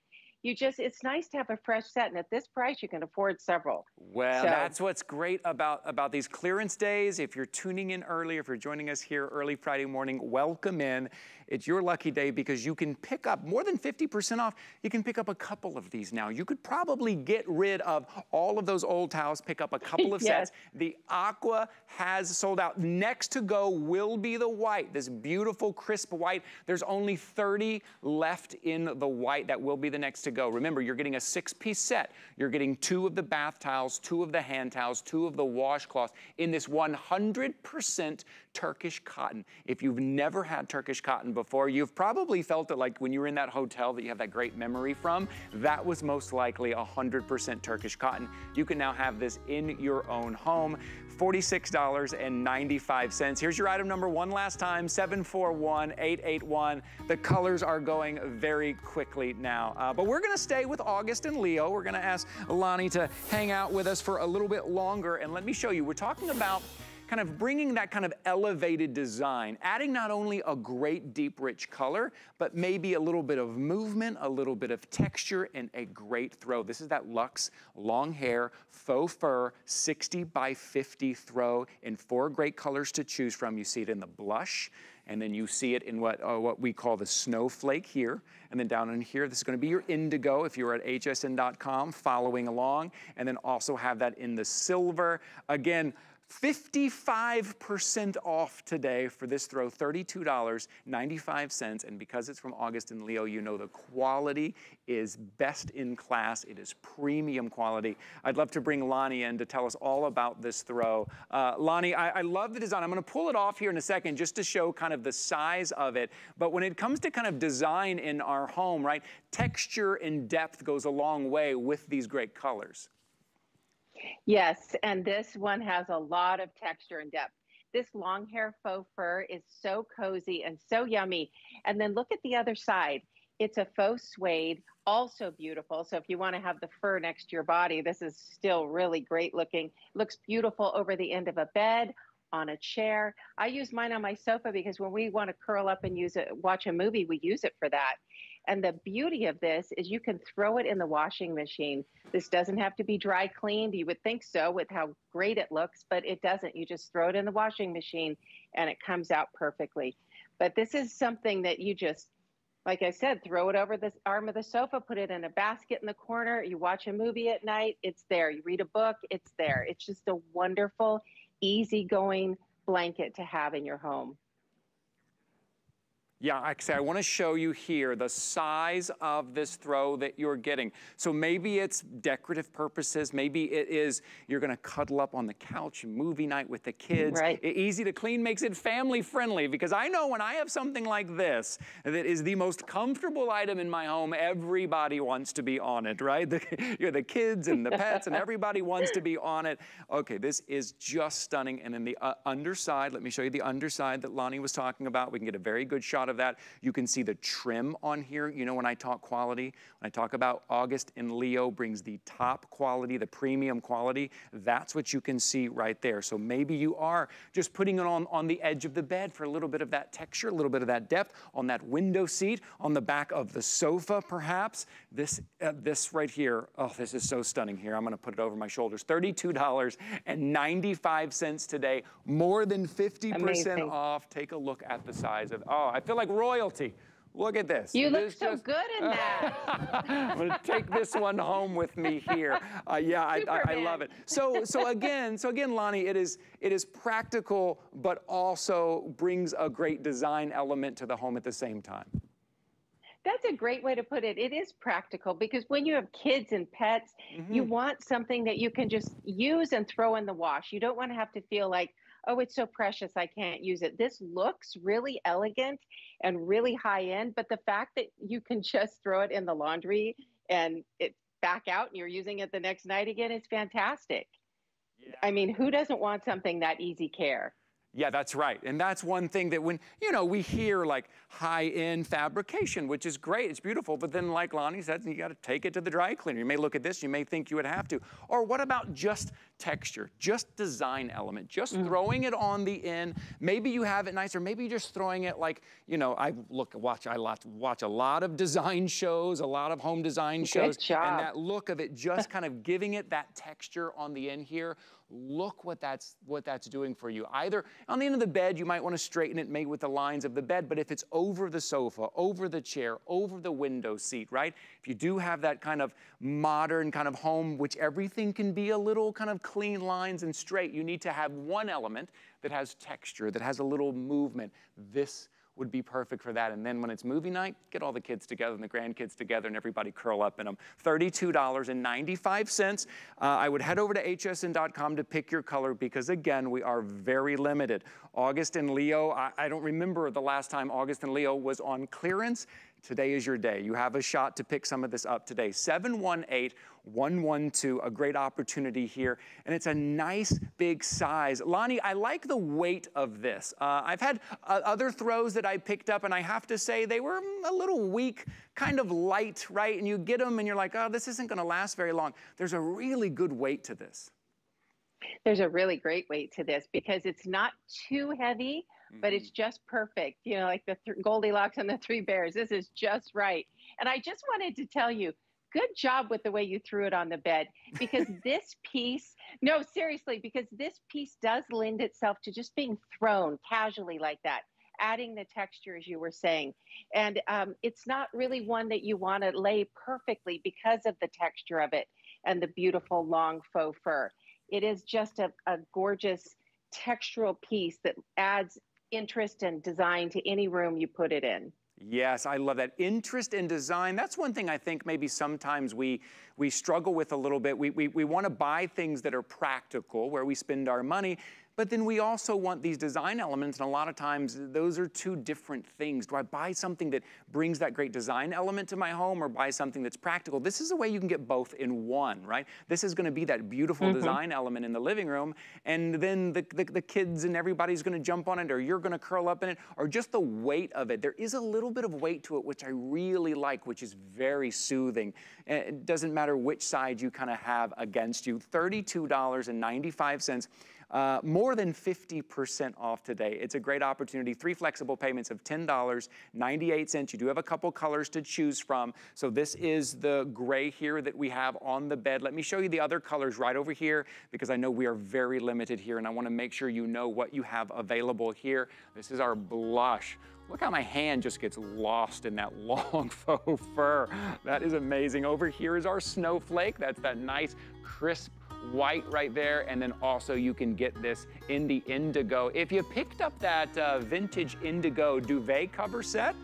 You just it's nice to have a fresh set and at this price you can afford several. Well so, that's what's great about about these clearance days. If you're tuning in early if you're joining us here early friday morning welcome in it's your lucky day because you can pick up more than 50% off. You can pick up a couple of these now. You could probably get rid of all of those old towels, pick up a couple of yes. sets. The aqua has sold out. Next to go will be the white, this beautiful crisp white. There's only 30 left in the white. That will be the next to go. Remember, you're getting a six-piece set. You're getting two of the bath towels, two of the hand towels, two of the washcloths in this 100% Turkish cotton. If you've never had Turkish cotton before, you've probably felt it like when you were in that hotel that you have that great memory from. That was most likely 100% Turkish cotton. You can now have this in your own home. $46.95. Here's your item number one last time, 741881. The colors are going very quickly now. Uh, but we're gonna stay with August and Leo. We're gonna ask Lonnie to hang out with us for a little bit longer. And let me show you, we're talking about kind of bringing that kind of elevated design, adding not only a great deep rich color, but maybe a little bit of movement, a little bit of texture, and a great throw. This is that Luxe long hair, faux fur, 60 by 50 throw in four great colors to choose from. You see it in the blush, and then you see it in what, uh, what we call the snowflake here. And then down in here, this is gonna be your indigo if you're at hsn.com following along. And then also have that in the silver. Again, 55% off today for this throw, $32.95. And because it's from August and Leo, you know the quality is best in class. It is premium quality. I'd love to bring Lonnie in to tell us all about this throw. Uh, Lonnie, I, I love the design. I'm gonna pull it off here in a second just to show kind of the size of it. But when it comes to kind of design in our home, right, texture and depth goes a long way with these great colors. Yes, and this one has a lot of texture and depth. This long hair faux fur is so cozy and so yummy. And then look at the other side. It's a faux suede, also beautiful. So if you want to have the fur next to your body, this is still really great looking. Looks beautiful over the end of a bed, on a chair. I use mine on my sofa because when we want to curl up and use it, watch a movie, we use it for that. And the beauty of this is you can throw it in the washing machine. This doesn't have to be dry cleaned. You would think so with how great it looks, but it doesn't. You just throw it in the washing machine and it comes out perfectly. But this is something that you just, like I said, throw it over the arm of the sofa, put it in a basket in the corner. You watch a movie at night, it's there. You read a book, it's there. It's just a wonderful, easygoing blanket to have in your home. Yeah, I actually, I want to show you here the size of this throw that you're getting. So maybe it's decorative purposes. Maybe it is you're going to cuddle up on the couch, movie night with the kids. Right. Easy to clean makes it family friendly because I know when I have something like this that is the most comfortable item in my home, everybody wants to be on it, right? The, you're the kids and the pets and everybody wants to be on it. Okay, this is just stunning. And then the uh, underside, let me show you the underside that Lonnie was talking about. We can get a very good shot of that. You can see the trim on here. You know, when I talk quality, when I talk about August and Leo brings the top quality, the premium quality, that's what you can see right there. So maybe you are just putting it on, on the edge of the bed for a little bit of that texture, a little bit of that depth, on that window seat, on the back of the sofa, perhaps. This, uh, this right here, oh, this is so stunning here. I'm gonna put it over my shoulders. $32.95 today, more than 50% off. Take a look at the size of, oh, I feel like royalty. Look at this. You this look so just, good in that. I'm going to take this one home with me here. Uh, yeah, I, I, I, love it. So, so again, so again, Lonnie, it is it is practical, but also brings a great design element to the home at the same time. That's a great way to put it. It is practical because when you have kids and pets, mm -hmm. you want something that you can just use and throw in the wash. You don't want to have to feel like oh, it's so precious, I can't use it. This looks really elegant and really high end, but the fact that you can just throw it in the laundry and it back out and you're using it the next night again is fantastic. Yeah. I mean, who doesn't want something that easy care? Yeah, that's right. And that's one thing that when, you know, we hear like high-end fabrication, which is great, it's beautiful, but then like Lonnie said, you got to take it to the dry cleaner. You may look at this, you may think you would have to. Or what about just texture, just design element, just mm. throwing it on the end. Maybe you have it nice, or maybe you're just throwing it like, you know, I look, watch, I watch a lot of design shows, a lot of home design Good shows. Job. And that look of it, just kind of giving it that texture on the end here look what that's what that's doing for you. Either on the end of the bed, you might want to straighten it maybe with the lines of the bed, but if it's over the sofa, over the chair, over the window seat, right? If you do have that kind of modern kind of home, which everything can be a little kind of clean lines and straight, you need to have one element that has texture, that has a little movement. This would be perfect for that. And then when it's movie night, get all the kids together and the grandkids together and everybody curl up in them. $32.95. Uh, I would head over to hsn.com to pick your color because again, we are very limited. August and Leo, I, I don't remember the last time August and Leo was on clearance. Today is your day. You have a shot to pick some of this up today. 718 112, a great opportunity here. And it's a nice big size. Lonnie, I like the weight of this. Uh, I've had uh, other throws that I picked up, and I have to say they were a little weak, kind of light, right? And you get them, and you're like, oh, this isn't going to last very long. There's a really good weight to this. There's a really great weight to this because it's not too heavy but it's mm-hmm. just perfect. You know, like the th- Goldilocks and the Three Bears. This is just right. And I just wanted to tell you, good job with the way you threw it on the bed because this piece, no, seriously, because this piece does lend itself to just being thrown casually like that. Adding the texture, as you were saying. And um, it's not really one that you want to lay perfectly because of the texture of it and the beautiful long faux fur. It is just a, a gorgeous textural piece that adds interest and design to any room you put it in. Yes, I love that. Interest in design, that's one thing I think maybe sometimes we, we struggle with a little bit. We, we, we want to buy things that are practical, where we spend our money, but then we also want these design elements, and a lot of times those are two different things. Do I buy something that brings that great design element to my home or buy something that's practical? This is a way you can get both in one, right? This is gonna be that beautiful mm -hmm. design element in the living room, and then the, the, the kids and everybody's gonna jump on it, or you're gonna curl up in it, or just the weight of it. There is a little bit of weight to it, which I really like, which is very soothing. It doesn't matter which side you kind of have against you. $32.95. Uh, more than 50% off today. It's a great opportunity. Three flexible payments of $10.98. You do have a couple colors to choose from. So this is the gray here that we have on the bed. Let me show you the other colors right over here because I know we are very limited here and I wanna make sure you know what you have available here. This is our blush. Look how my hand just gets lost in that long faux fur. That is amazing. Over here is our snowflake. That's that nice crisp white right there. And then also you can get this in the indigo. If you picked up that uh, vintage indigo duvet cover set,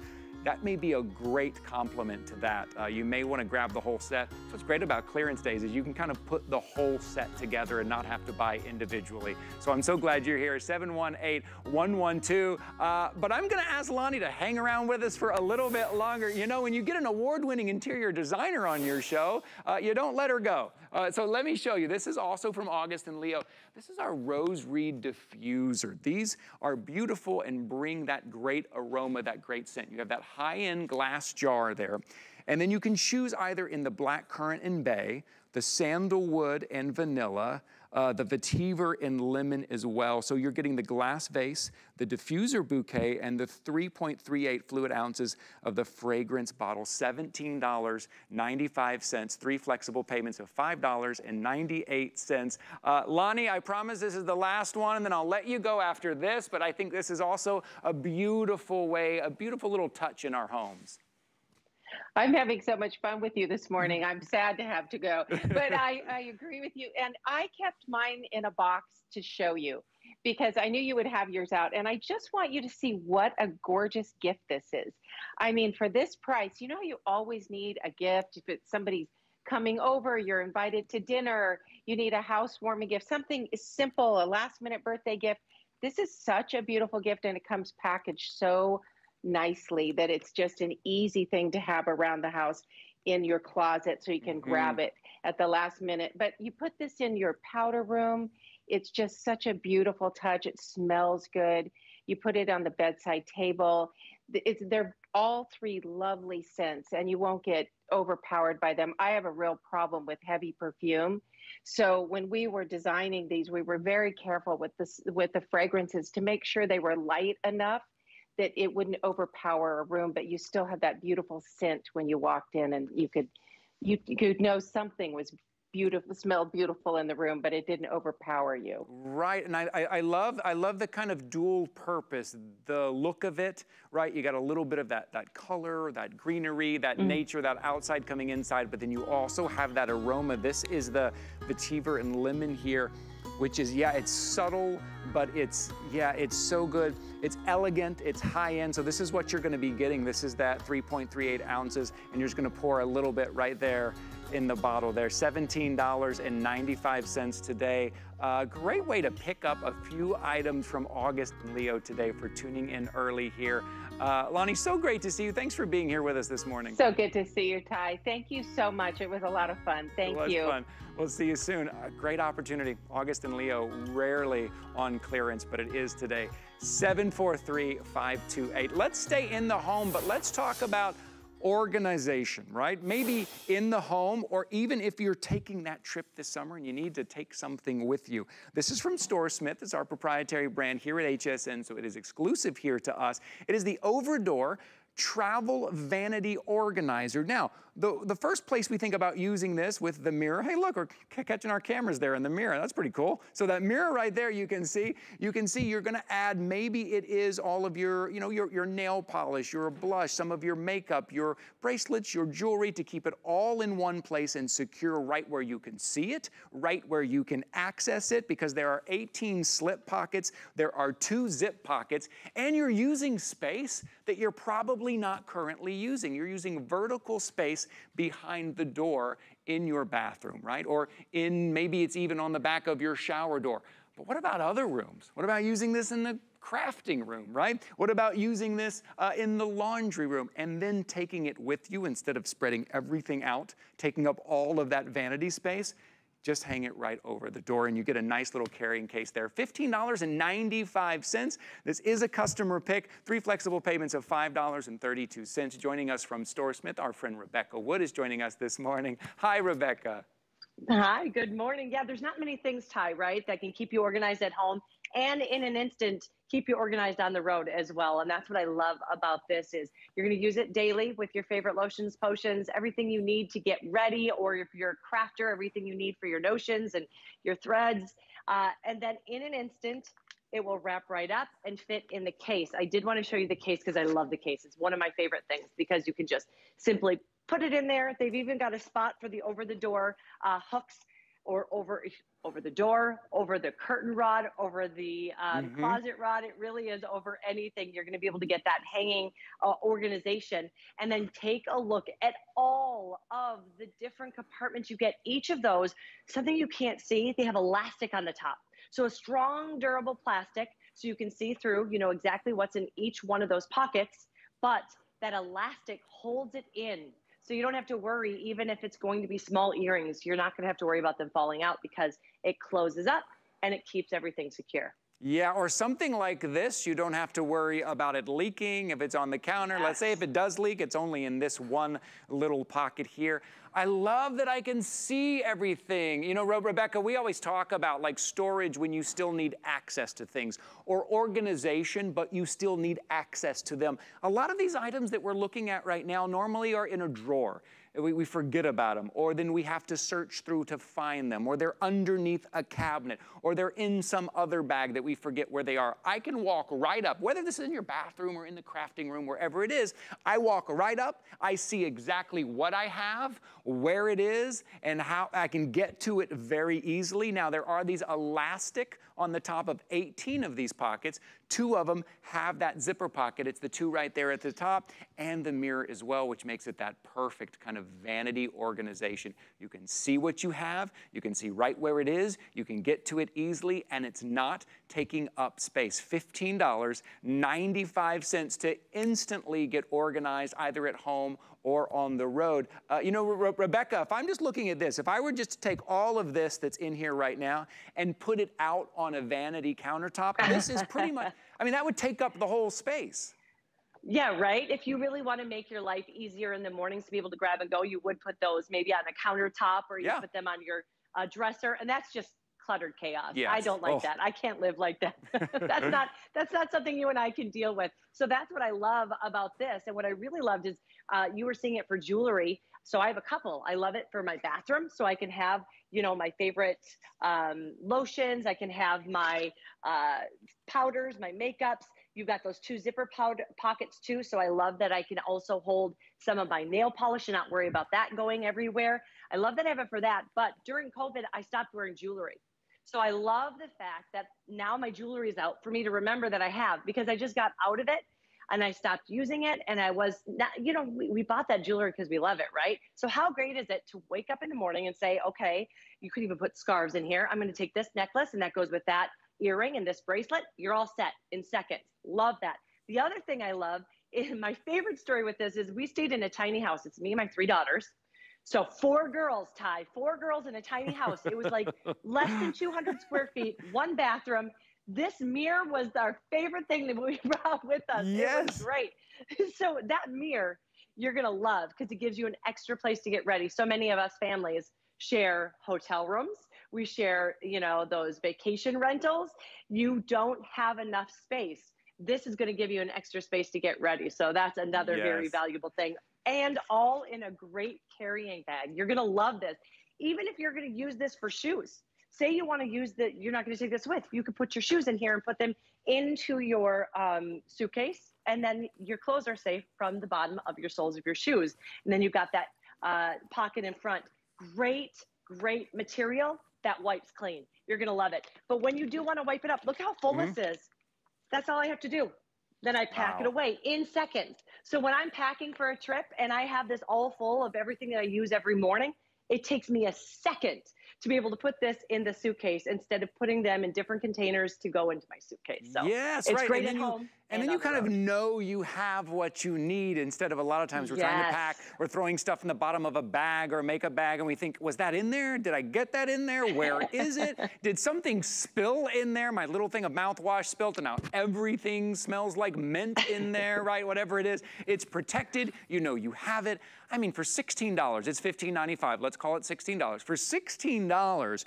that may be a great complement to that. Uh, you may want to grab the whole set. What's great about clearance days is you can kind of put the whole set together and not have to buy individually. So I'm so glad you're here, 718-112. Uh, but I'm going to ask Lonnie to hang around with us for a little bit longer. You know, when you get an award-winning interior designer on your show, uh, you don't let her go. Uh, so let me show you. This is also from August and Leo. This is our Rose Reed diffuser. These are beautiful and bring that great aroma, that great scent. You have that high-end glass jar there. And then you can choose either in the black currant and bay, the sandalwood and vanilla, uh, the vetiver and lemon as well. So you're getting the glass vase, the diffuser bouquet, and the 3.38 fluid ounces of the fragrance bottle. $17.95, three flexible payments of $5.98. Uh, Lonnie, I promise this is the last one, and then I'll let you go after this, but I think this is also a beautiful way, a beautiful little touch in our homes. I'm having so much fun with you this morning. I'm sad to have to go, but I, I agree with you. And I kept mine in a box to show you because I knew you would have yours out. And I just want you to see what a gorgeous gift this is. I mean, for this price, you know, you always need a gift. If it's somebody's coming over, you're invited to dinner, you need a housewarming gift, something simple, a last minute birthday gift This is such a beautiful gift and it comes packaged so nicely that it's just an easy thing to have around the house in your closet so you can mm-hmm. grab it at the last minute. But you put this in your powder room. It's just such a beautiful touch. It smells good. You put it on the bedside table. It's, they're all three lovely scents and you won't get overpowered by them. I have a real problem with heavy perfume. So when we were designing these, we were very careful with this with the fragrances to make sure they were light enough that it wouldn't overpower a room, but you still had that beautiful scent when you walked in and you could you, you could know something was beautiful, smelled beautiful in the room, but it didn't overpower you. Right, and I, I, I, love I love the kind of dual purpose, the look of it. Right, you got a little bit of that that color, that greenery, that mm. nature, that outside coming inside, but then you also have that aroma. This is the vetiver and lemon here which is, yeah, it's subtle, but it's, yeah, it's so good. It's elegant, it's high end. So this is what you're gonna be getting. This is that 3.38 ounces, and you're just gonna pour a little bit right there in the bottle there. $17.95 today. Uh, great way to pick up a few items from August and Leo today for tuning in early here. Uh, Lonnie, so great to see you. Thanks for being here with us this morning. So good to see you, Ty. Thank you so much. It was a lot of fun. Thank it was you. Fun. We'll see you soon. A great opportunity. August and Leo, rarely on clearance, but it is today. 743 528. Let's stay in the home, but let's talk about organization, right? Maybe in the home, or even if you're taking that trip this summer and you need to take something with you. This is from StoreSmith. It's our proprietary brand here at HSN, so it is exclusive here to us. It is the Overdoor Travel Vanity Organizer. Now, the, the first place we think about using this with the mirror, hey look, we're catching our cameras there in the mirror. That's pretty cool. So that mirror right there, you can see, you can see you're gonna add, maybe it is all of your, you know, your, your nail polish, your blush, some of your makeup, your bracelets, your jewelry to keep it all in one place and secure right where you can see it, right where you can access it because there are 18 slip pockets, there are two zip pockets, and you're using space that you're probably not currently using. You're using vertical space behind the door in your bathroom, right? Or in maybe it's even on the back of your shower door. But what about other rooms? What about using this in the crafting room, right? What about using this uh, in the laundry room and then taking it with you instead of spreading everything out, taking up all of that vanity space? Just hang it right over the door and you get a nice little carrying case there. $15.95. This is a customer pick. Three flexible payments of $5.32. Joining us from StoreSmith, our friend Rebekah Wood is joining us this morning. Hi, Rebecca. Hi, good morning. Yeah, there's not many things, Ty, right, that can keep you organized at home and in an instant keep you organized on the road as well. And that's what I love about this is you're going to use it daily with your favorite lotions, potions, everything you need to get ready, or if you're a crafter, everything you need for your notions and your threads. Uh, and then in an instant, it will wrap right up and fit in the case. I did want to show you the case because I love the case. It's one of my favorite things because you can just simply put it in there. They've even got a spot for the over the door uh, hooks or over over the door, over the curtain rod, over the uh, mm-hmm. closet rod. It really is over anything. You're going to be able to get that hanging uh, organization and then take a look at all of the different compartments you get. Each of those, something you can't see, they have elastic on the top. So a strong, durable plastic so you can see through, you know, exactly what's in each one of those pockets, but that elastic holds it in so you don't have to worry, even if it's going to be small earrings, you're not going to have to worry about them falling out because it closes up and it keeps everything secure. Yeah, or something like this, you don't have to worry about it leaking if it's on the counter. Let's say if it does leak, it's only in this one little pocket here. I love that I can see everything. You know, Rebekah, we always talk about like storage when you still need access to things or organization, but you still need access to them. A lot of these items that we're looking at right now normally are in a drawer we, we forget about them, or then we have to search through to find them, or they're underneath a cabinet, or they're in some other bag that we forget where they are. I can walk right up, whether this is in your bathroom or in the crafting room, wherever it is, I walk right up, I see exactly what I have, where it is, and how I can get to it very easily. Now, there are these elastic on the top of 18 of these pockets. Two of them have that zipper pocket. It's the two right there at the top, and the mirror as well, which makes it that perfect kind of vanity organization. You can see what you have, you can see right where it is, you can get to it easily, and it's not taking up space. $15.95 to instantly get organized either at home or on the road. Uh, you know, Re Rebekah, if I'm just looking at this, if I were just to take all of this that's in here right now and put it out on a vanity countertop, this is pretty much, I mean, that would take up the whole space. Yeah, right. If you really want to make your life easier in the mornings to be able to grab and go, you would put those maybe on a countertop or you yeah. put them on your uh, dresser, and that's just cluttered chaos. Yes. I don't like oh. that. I can't live like that. that's not that's not something you and I can deal with. So that's what I love about this. And what I really loved is uh, you were seeing it for jewelry. So I have a couple. I love it for my bathroom, so I can have you know my favorite um, lotions. I can have my uh, powders, my makeups. You've got those two zipper powder pockets too. So I love that I can also hold some of my nail polish and not worry about that going everywhere. I love that I have it for that. But during COVID, I stopped wearing jewelry. So I love the fact that now my jewelry is out for me to remember that I have because I just got out of it and I stopped using it. And I was not, you know, we, we bought that jewelry because we love it, right? So how great is it to wake up in the morning and say, okay, you could even put scarves in here. I'm going to take this necklace and that goes with that earring and this bracelet. You're all set in seconds. Love that. The other thing I love, in my favorite story with this is we stayed in a tiny house. It's me and my three daughters. So four girls, Ty, four girls in a tiny house. It was like less than 200 square feet, one bathroom. This mirror was our favorite thing that we brought with us. Yes. It was great. So that mirror you're going to love because it gives you an extra place to get ready. So many of us families share hotel rooms. We share, you know, those vacation rentals. You don't have enough space. This is going to give you an extra space to get ready. So that's another yes. very valuable thing and all in a great carrying bag. You're going to love this. Even if you're going to use this for shoes, say you want to use the, you're not going to take this with, you could put your shoes in here and put them into your um, suitcase. And then your clothes are safe from the bottom of your soles of your shoes. And then you've got that uh, pocket in front. Great, great material that wipes clean. You're going to love it. But when you do want to wipe it up, look how full mm-hmm. this is. That's all I have to do. Then I pack wow. it away in seconds. So when I'm packing for a trip and I have this all full of everything that I use every morning, it takes me a second to be able to put this in the suitcase instead of putting them in different containers to go into my suitcase. So yes, it's right. great and at you, And, then you kind of know you have what you need instead of a lot of times we're yes. trying to pack, we're throwing stuff in the bottom of a bag or make a makeup bag and we think, was that in there? Did I get that in there? Where is it? Did something spill in there? My little thing of mouthwash spilled and now everything smells like mint in there, right? Whatever it is, it's protected. You know you have it. I mean, for $16, it's $15.95. Let's call it $16. For $16,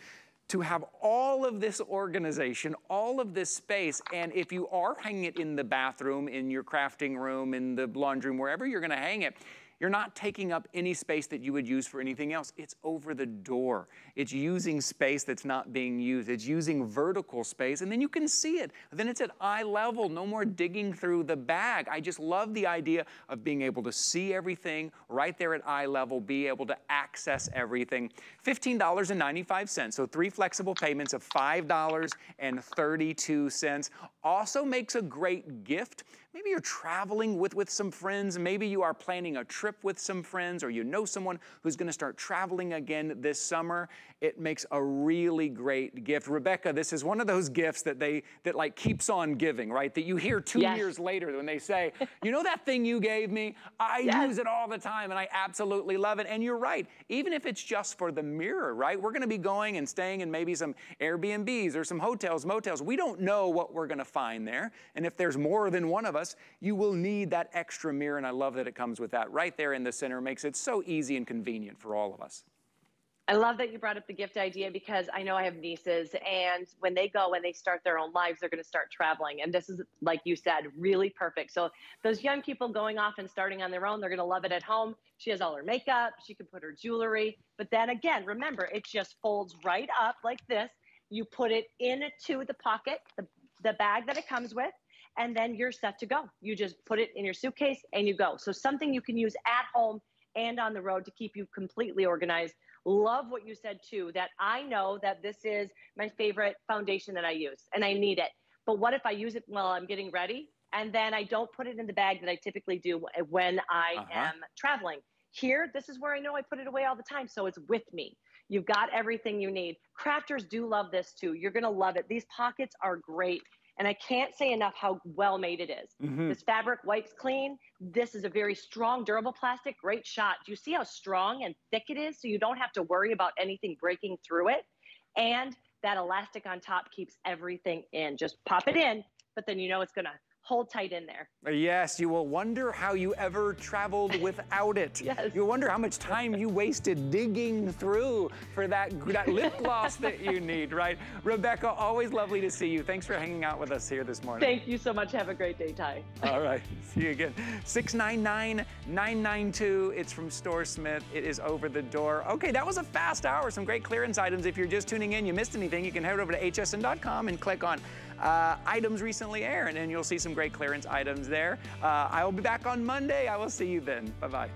to have all of this organization, all of this space, and if you are hanging it in the bathroom, in your crafting room, in the laundry room, wherever you're gonna hang it, you're not taking up any space that you would use for anything else. It's over the door. It's using space that's not being used. It's using vertical space, and then you can see it. Then it's at eye level, no more digging through the bag. I just love the idea of being able to see everything right there at eye level, be able to access everything. $15.95, so three flexible payments of $5.32. Also makes a great gift Maybe you're traveling with, with some friends. Maybe you are planning a trip with some friends or you know someone who's going to start traveling again this summer. It makes a really great gift. Rebekah, this is one of those gifts that they, that like keeps on giving, right? That you hear two yes. years later when they say, you know that thing you gave me? I yes. use it all the time and I absolutely love it. And you're right. Even if it's just for the mirror, right? We're going to be going and staying in maybe some Airbnbs or some hotels, motels. We don't know what we're going to find there. And if there's more than one of us, you will need that extra mirror, and I love that it comes with that right there in the center. makes it so easy and convenient for all of us. I love that you brought up the gift idea because I know I have nieces, and when they go and they start their own lives, they're going to start traveling. And this is, like you said, really perfect. So, those young people going off and starting on their own, they're going to love it at home. She has all her makeup, she can put her jewelry. But then again, remember, it just folds right up like this. You put it into the pocket, the, the bag that it comes with, and then you're set to go. You just put it in your suitcase and you go. So something you can use at home and on the road to keep you completely organized. Love what you said too, that I know that this is my favorite foundation that I use and I need it. But what if I use it while I'm getting ready and then I don't put it in the bag that I typically do when I uh-huh. am traveling? Here, this is where I know I put it away all the time, so it's with me. You've got everything you need. Crafters do love this too. You're gonna love it. These pockets are great. And I can't say enough how well made it is. Mhm. This fabric wipes clean. This is a very strong, durable plastic. Great shot. Do you see how strong and thick it is? So you don't have to worry about anything breaking through it. And that elastic on top keeps everything in. Just pop it in, but then you know it's gonna hold tight in there. Yes, you will wonder how you ever traveled without it. Yes. You'll wonder how much time you wasted digging through for that, that lip gloss that you need, right? Rebekah, always lovely to see you. Thanks for hanging out with us here this morning. Thank you so much. Have a great day, Ty. All right, see you again. 699-992, it's from StoreSmith. It is over the door. Okay, that was a fast hour. Some great clearance items. If you're just tuning in, you missed anything, you can head over to hsn.com and click on uh, items recently aired, and you'll see some great clearance items there. Uh, I will be back on Monday. I will see you then. Bye-bye.